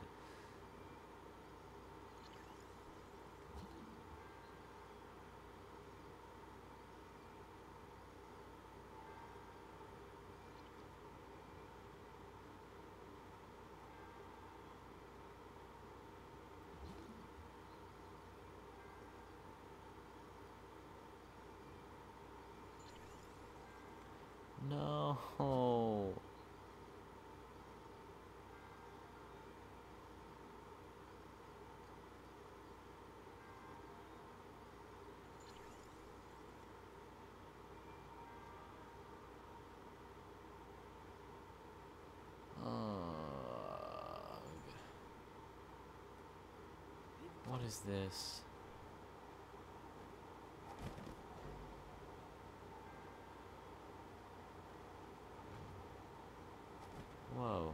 Is this? Whoa.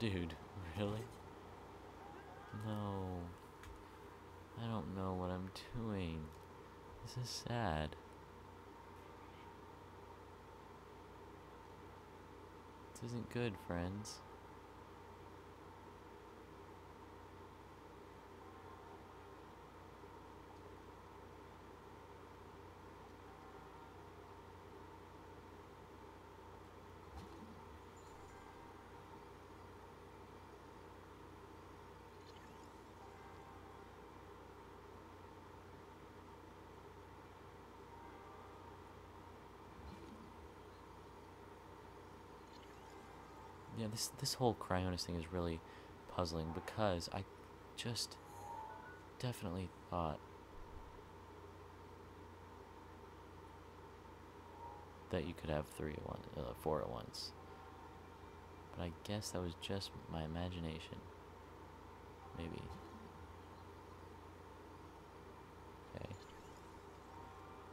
Dude, really? No. I don't know what I'm doing. This is sad. This isn't good, friends. This this whole Cryonis thing is really puzzling because I just definitely thought that you could have three at one, uh, four at once. But I guess that was just my imagination. Maybe. Okay.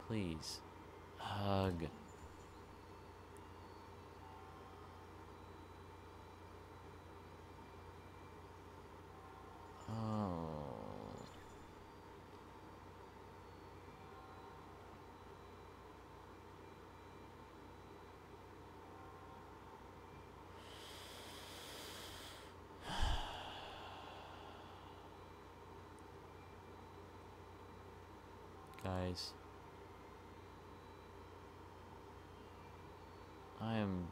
Please. Hug. Oh. Guys. I am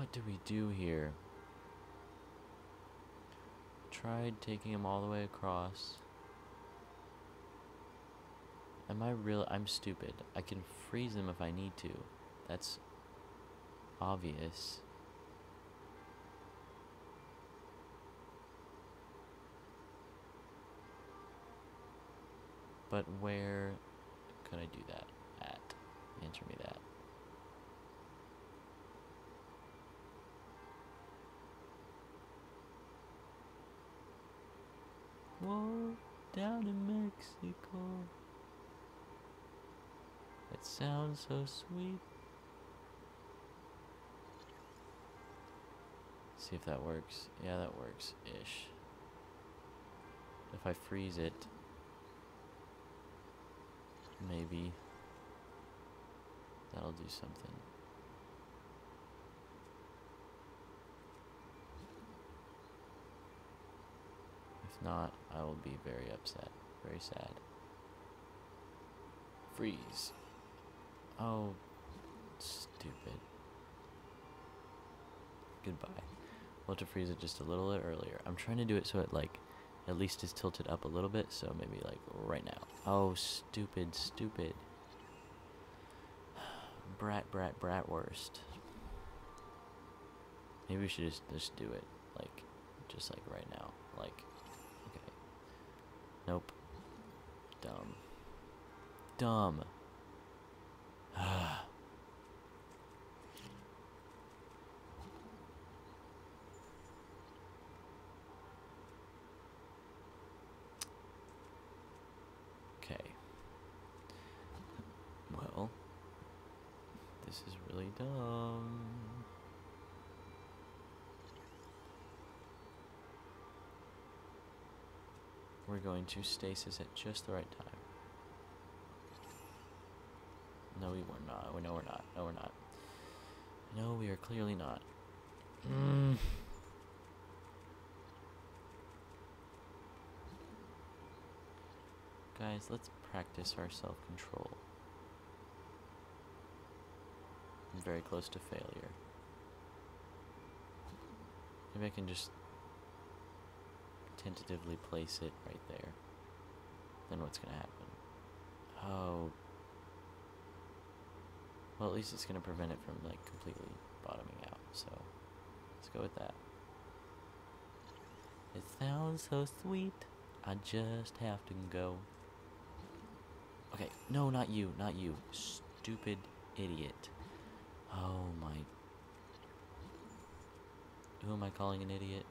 What do we do here? Tried taking him all the way across. Am I real? I'm stupid. I can freeze him if I need to. That's obvious. But where could I do that at? Answer me that. Whoa, down in Mexico. It sounds so sweet. See if that works. Yeah, that works ish. If I freeze it, maybe that'll do something. If not, I will be very upset, very sad. Freeze. Oh, stupid. Goodbye. We'll have to freeze it just a little bit earlier. I'm trying to do it so it, like, at least is tilted up a little bit, so maybe, like, right now. Oh, stupid, stupid. Brat, brat, brat worst. Maybe we should just, just do it, like, just like right now. Like, okay. Nope. Dumb. Dumb. okay. Well, this is really dumb. We're going to stasis at just the right time. No, we were not. We no, we're not. No, we're not. No, we are clearly not. Mm. Guys, let's practice our self control. I'm very close to failure. Maybe I can just tentatively place it right there. Then what's gonna happen? Oh. Well, at least it's gonna prevent it from, like, completely bottoming out, so let's go with that. It sounds so sweet, I just have to go. Okay, no, not you, not you. Stupid idiot. Oh my. Who am I calling an idiot?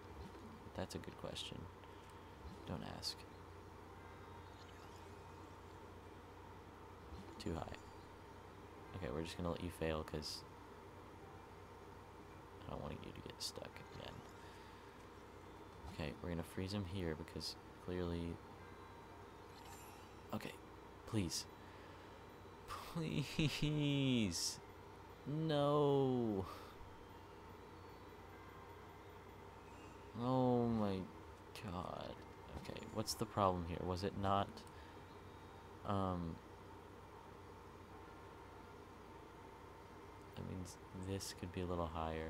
That's a good question. Don't ask. Too high. Okay, we're just gonna let you fail because I don't want you to get stuck again. Okay, we're gonna freeze him here because clearly. Okay, please. Please. No. Oh my god. Okay, what's the problem here? Was it not um That means this could be a little higher.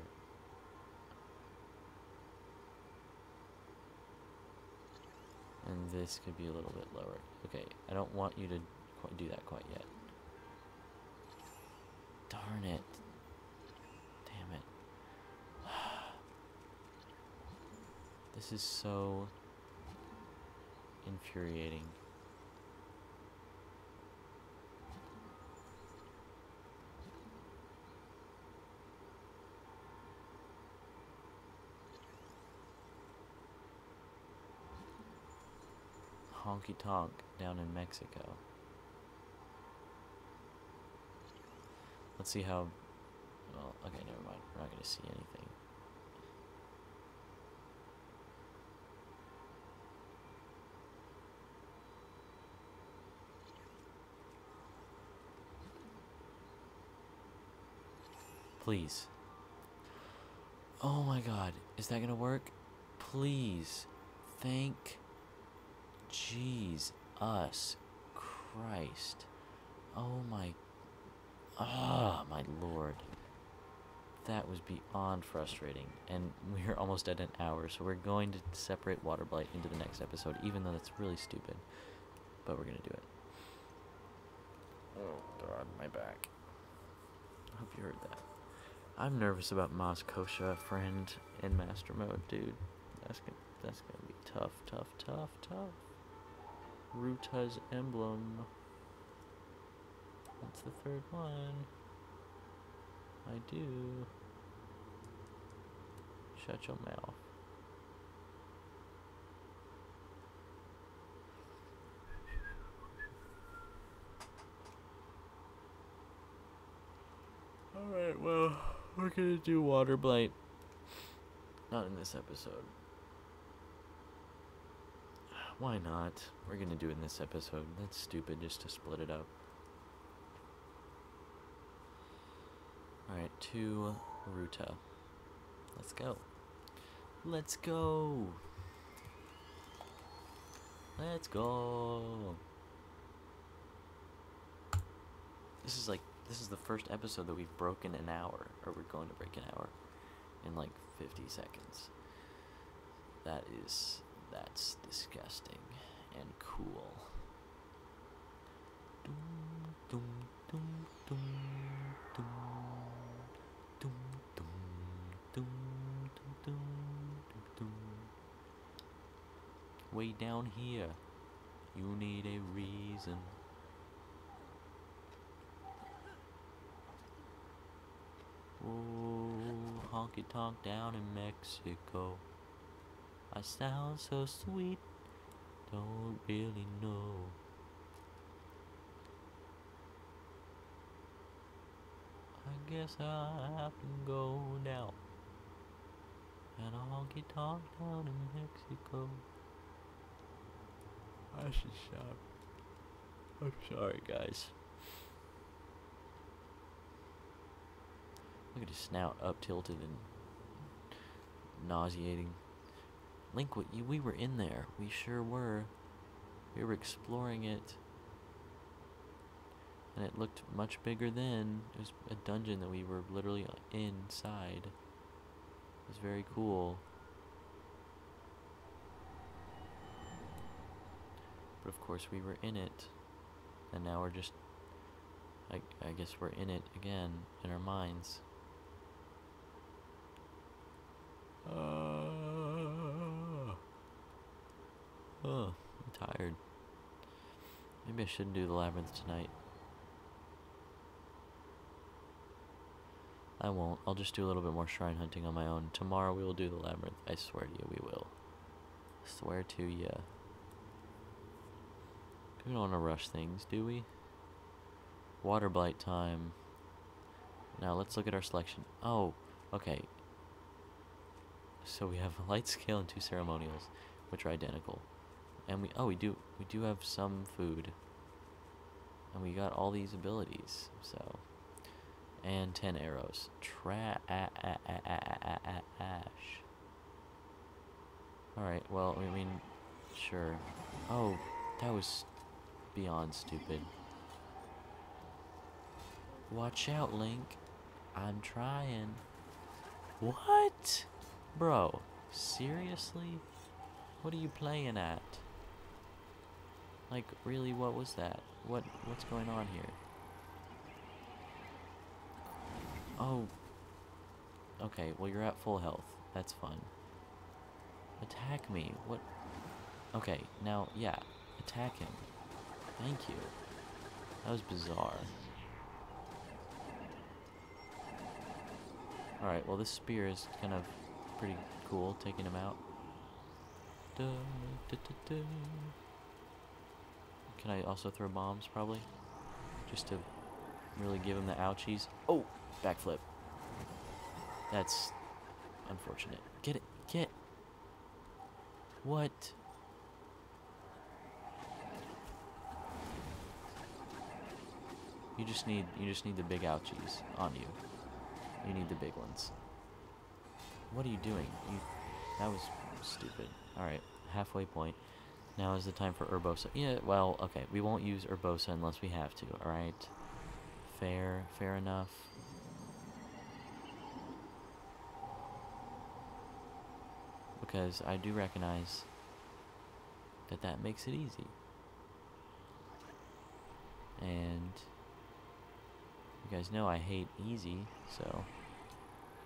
And this could be a little bit lower. Okay, I don't want you to do that quite yet. Darn it. Damn it. This is so infuriating. Honky Tonk down in Mexico. Let's see how. Well, okay, never mind. We're not going to see anything. Please. Oh my god. Is that gonna work? Please. Thank Jeez us Christ. Oh my Ah my lord. That was beyond frustrating. And we're almost at an hour, so we're going to separate Water Blight into the next episode, even though that's really stupid. But we're gonna do it. Oh god, my back. I hope you heard that. I'm nervous about Maz Koshia, friend, in Master Mode, dude. That's gonna, that's gonna be tough, tough, tough, tough. Ruta's emblem. That's the third one. I do. Shut your mouth. Alright, well, we're gonna do Water Blight. Not in this episode. Why not? We're gonna do it in this episode. That's stupid just to split it up. Alright, to Ruta. Let's go. Let's go! Let's go! This is like, this is the first episode that we've broken an hour, or we're going to break an hour in like 50 seconds. That is. That's disgusting and cool. Way down here, you need a reason. Oh, honky tonk down in Mexico. I sound so sweet, don't really know. I guess I have to go now. And a honky tonk down in Mexico. I should stop. I'm sorry, guys. Look at his snout up tilted and nauseating. Link, we were in there. We sure were. We were exploring it. And it looked much bigger then. It was a dungeon that we were literally inside. It was very cool. But of course we were in it. And now we're just I I guess we're in it again in our minds. Uh, oh, I'm tired. Maybe I shouldn't do the labyrinth tonight. I won't. I'll just do a little bit more shrine hunting on my own. Tomorrow we will do the labyrinth. I swear to you, we will. Swear to you. We don't want to rush things, do we? Water blight time. Now let's look at our selection. Oh, okay. So we have a light scale and two ceremonials, which are identical. And we oh we do we do have some food. And we got all these abilities, so and ten arrows. Trash. Alright, well, I mean, sure. Oh, that was beyond stupid. Watch out, Link. I'm trying. What? Bro, seriously? What are you playing at? Like, really, what was that? What What's going on here? Oh. Okay, well, you're at full health. That's fun. Attack me. What? Okay, now, yeah. Attack him. Thank you. That was bizarre. Alright, well, this spear is kind of pretty cool, taking him out. Can I also throw bombs, probably? Just to really give him the ouchies. Oh! Backflip. That's unfortunate. Get it. Get. What? You just need you just need the big ouchies on you. You need the big ones. What are you doing? You that was stupid. Alright, halfway point. Now is the time for Urbosa. Yeah, well, okay, we won't use Urbosa unless we have to, alright? Fair, fair enough. because I do recognize that that makes it easy. And you guys know I hate easy, so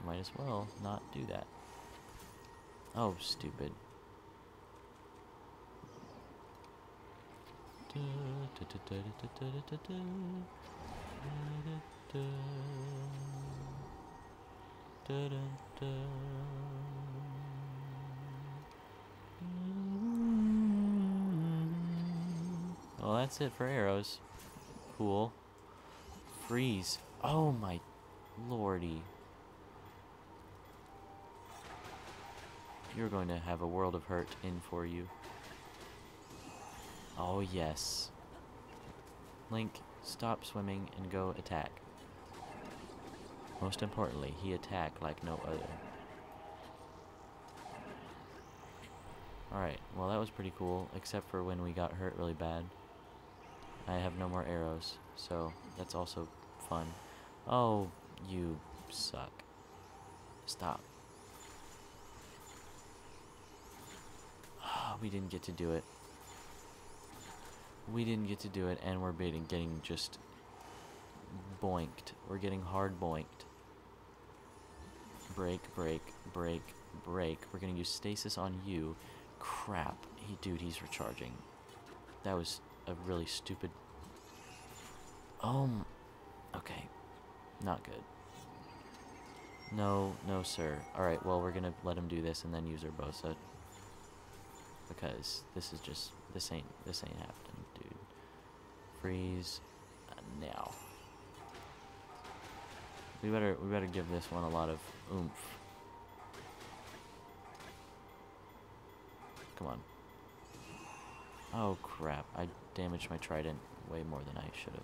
might as well not do that. Oh, stupid. Well, that's it for arrows. Cool. Freeze. Oh my lordy. You're going to have a world of hurt in for you. Oh, yes. Link, stop swimming and go attack. Most importantly, he attacked like no other. Alright, well that was pretty cool, except for when we got hurt really bad. I have no more arrows, so that's also fun. Oh, you suck. Stop. We didn't get to do it. We didn't get to do it, and we're getting, getting just boinked. We're getting hard boinked. Break, break, break, break. We're gonna use stasis on you. Crap. He, dude, he's recharging. That was a really stupid... Um, okay. Not good. No, no, sir. Alright, well, we're gonna let him do this and then use Urbosa. Because this is just... This ain't... This ain't happening, dude. Freeze. Now. We better... We better give this one a lot of oomph. Come on. Oh, crap. I damaged my trident way more than I should have.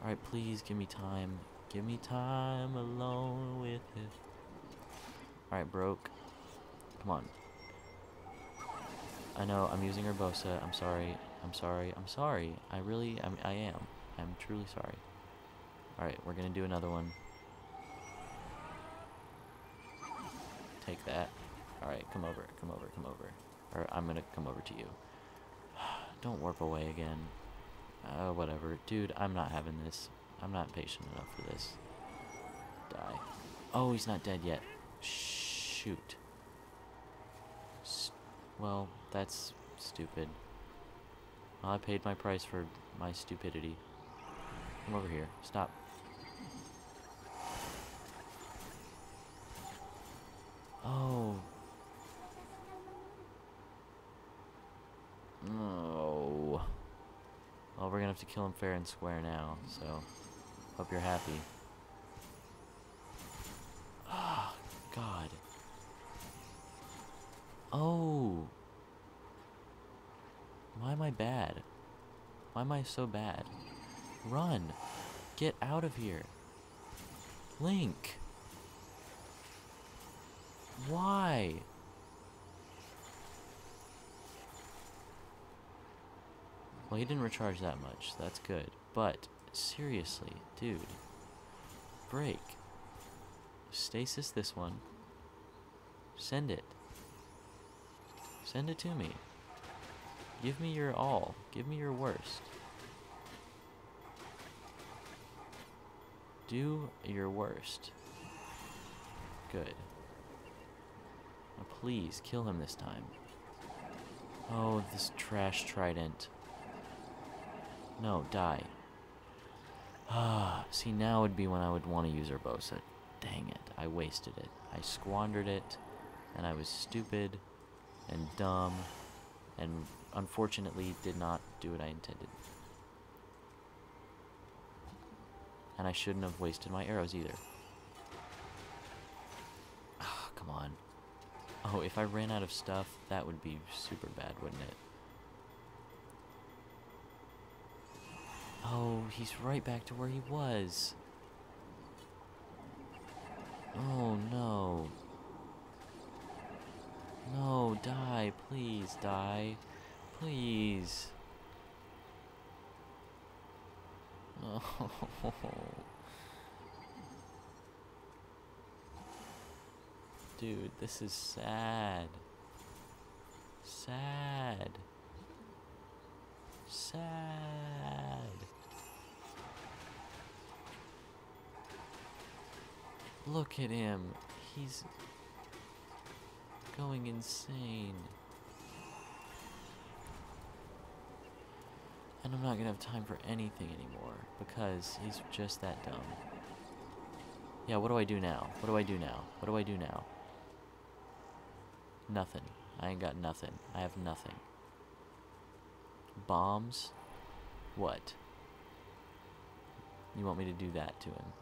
Alright, please give me time. Give me time alone with it. Alright, broke. Come on. I know, I'm using Urbosa. I'm sorry. I'm sorry. I'm sorry. I really, I'm, I am. I'm truly sorry. Alright, we're gonna do another one. Take that. Alright, come over, come over, come over. Or I'm gonna come over to you. Don't warp away again. Uh, whatever. Dude, I'm not having this. I'm not patient enough for this. Die. Oh, he's not dead yet. Shoot. S well, that's stupid. Well, I paid my price for my stupidity. Come over here. Stop. Oh. No. Well, we're gonna have to kill him fair and square now, so hope you're happy. Ah, God. Oh. Why am I bad? Why am I so bad? Run. Get out of here. Link. Why? Well, he didn't recharge that much. That's good. But, seriously, dude. Break. Stasis this one. Send it. Send it to me. Give me your all. Give me your worst. Do your worst. Good. Now please, kill him this time. Oh, this trash trident. No, die. Ah, see now would be when I would want to use Urbosa. Dang it, I wasted it. I squandered it, and I was stupid, and dumb, and unfortunately did not do what I intended. And I shouldn't have wasted my arrows either. Ah, come on. Oh, if I ran out of stuff, that would be super bad, wouldn't it? Oh, he's right back to where he was. Oh no. No, die, please, die. Please. Oh. Dude, this is sad. Sad. Sad. Look at him. He's going insane. And I'm not gonna have time for anything anymore because he's just that dumb. Yeah, what do I do now? What do I do now? What do I do now? Nothing. I ain't got nothing. I have nothing. Bombs? What? You want me to do that to him?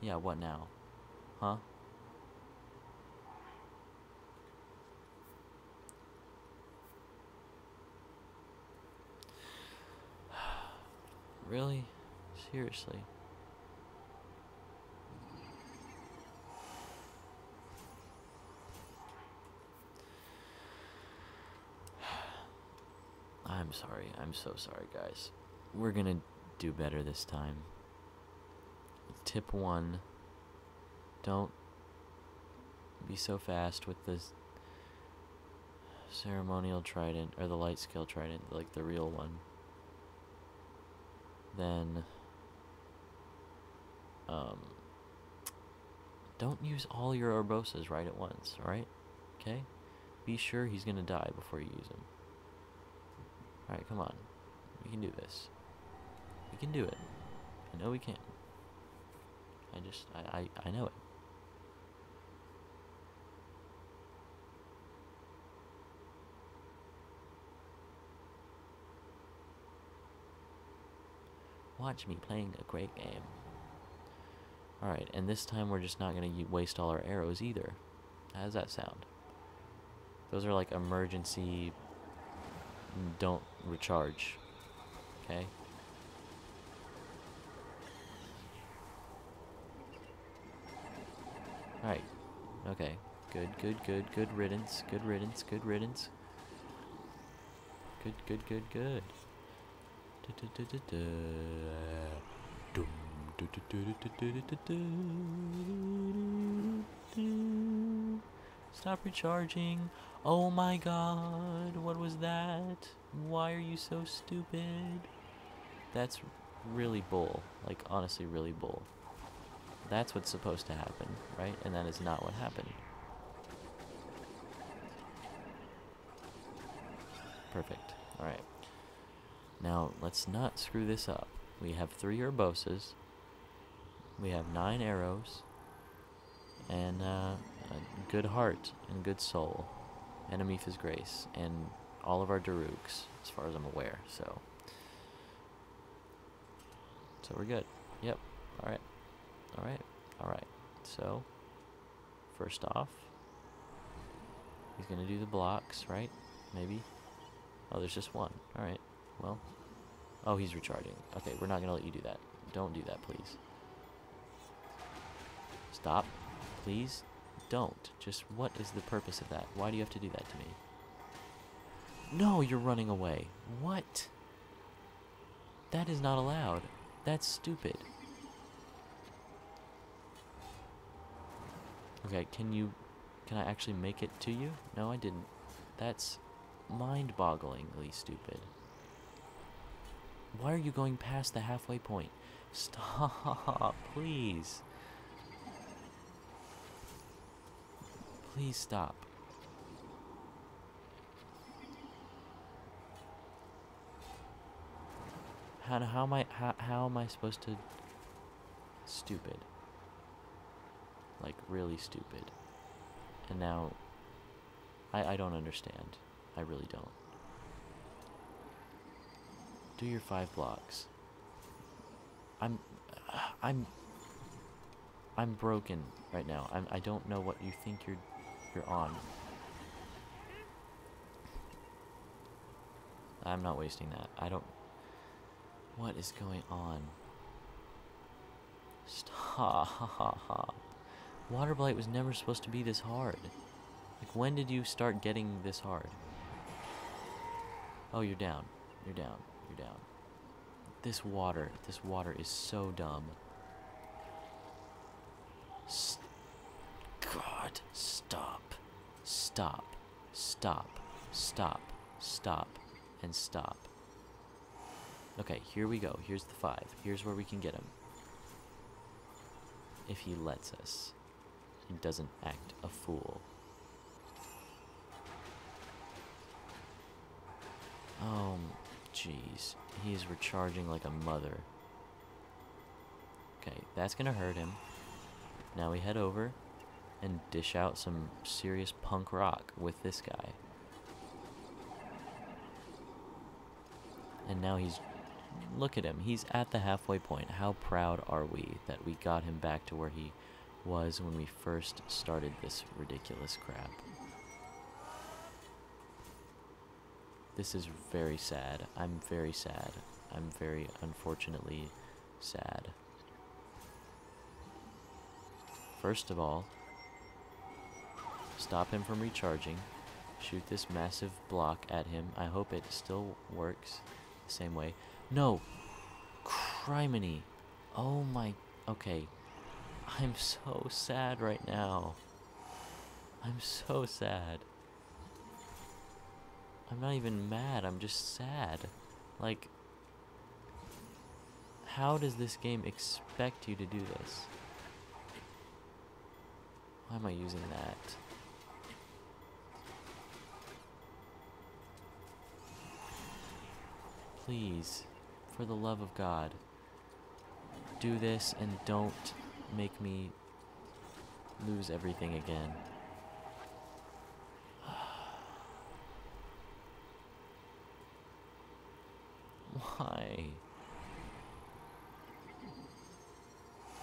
Yeah, what now? Huh? Really? Seriously? I'm sorry. I'm so sorry, guys. We're gonna do better this time. Tip one don't be so fast with the ceremonial trident, or the light scale trident, like the real one. Then, um, don't use all your Urbosas right at once, alright? Okay? Be sure he's gonna die before you use him. Alright, come on. We can do this. We can do it. I know we can. I just, I, I, I know it. Watch me playing a great game. Alright, and this time we're just not going to waste all our arrows either. How does that sound? Those are like emergency, mm, don't recharge. Okay? Alright. Okay. Good, good, good, good riddance, good riddance, good riddance. Good, good, good, good. Stop recharging. Oh my god, what was that? Why are you so stupid? That's really bull. Like, honestly, really bull. That's what's supposed to happen, right? And that is not what happened. Perfect. Alright. Now, let's not screw this up. We have three Urbosas. We have nine arrows. And uh, a good heart and good soul. And Mipha's Grace. And all of our Daruks, as far as I'm aware. So, so we're good. Yep. Alright. Alright. Alright. So, first off, he's going to do the blocks, right? Maybe? Oh, there's just one. Alright. Well. Oh, he's recharging. Okay, we're not going to let you do that. Don't do that, please. Stop. Please don't. Just what is the purpose of that? Why do you have to do that to me? No, you're running away. What? That is not allowed. That's stupid. Okay, can you... Can I actually make it to you? No, I didn't. That's mind-bogglingly stupid. Why are you going past the halfway point? Stop, please. Please stop. How, how am I how, how am I supposed to stupid? Like really stupid. And now I I don't understand. I really don't. Do your five blocks. I'm I'm I'm broken right now. I'm I don't know what you think you're you're on. I'm not wasting that. I don't what is going on? Stop. Water Blight was never supposed to be this hard. Like, when did you start getting this hard? Oh, you're down. You're down. You're down. This water, this water is so dumb. God, stop. Stop. Stop. Stop. Stop. And stop. Okay, here we go. Here's the five. Here's where we can get him. If he lets us. He doesn't act a fool. Oh, jeez. He is recharging like a mother. Okay, that's gonna hurt him. Now we head over and dish out some serious punk rock with this guy. And now he's look at him. He's at the halfway point. How proud are we that we got him back to where he was when we first started this ridiculous crap? This is very sad. I'm very sad. I'm very unfortunately sad. First of all, stop him from recharging. Shoot this massive block at him. I hope it still works the same way. No! Criminy! Oh my... Okay. I'm so sad right now. I'm so sad. I'm not even mad, I'm just sad. Like... How does this game expect you to do this? Why am I using that? Please for the love of God, do this and don't make me lose everything again. Why?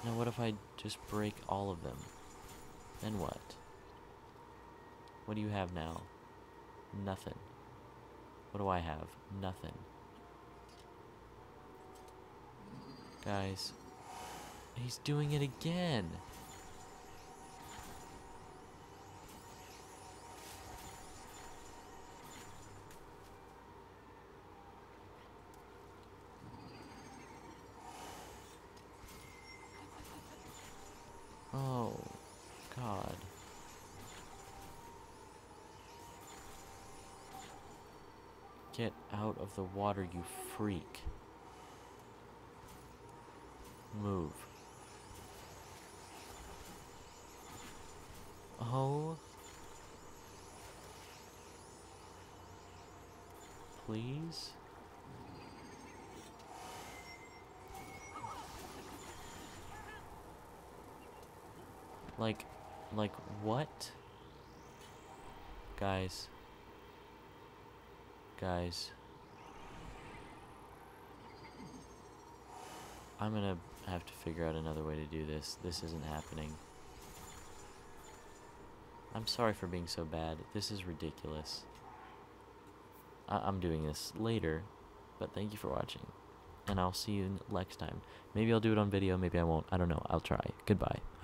Now what if I just break all of them? Then what? What do you have now? Nothing. What do I have? Nothing. Guys, he's doing it again. Get out of the water, you freak. Move. Oh. Please? Like, like what? Guys. Guys. I'm gonna have to figure out another way to do this. This isn't happening. I'm sorry for being so bad. This is ridiculous. I- I'm doing this later, but thank you for watching. And I'll see you next time. Maybe I'll do it on video, maybe I won't. I don't know. I'll try. Goodbye. I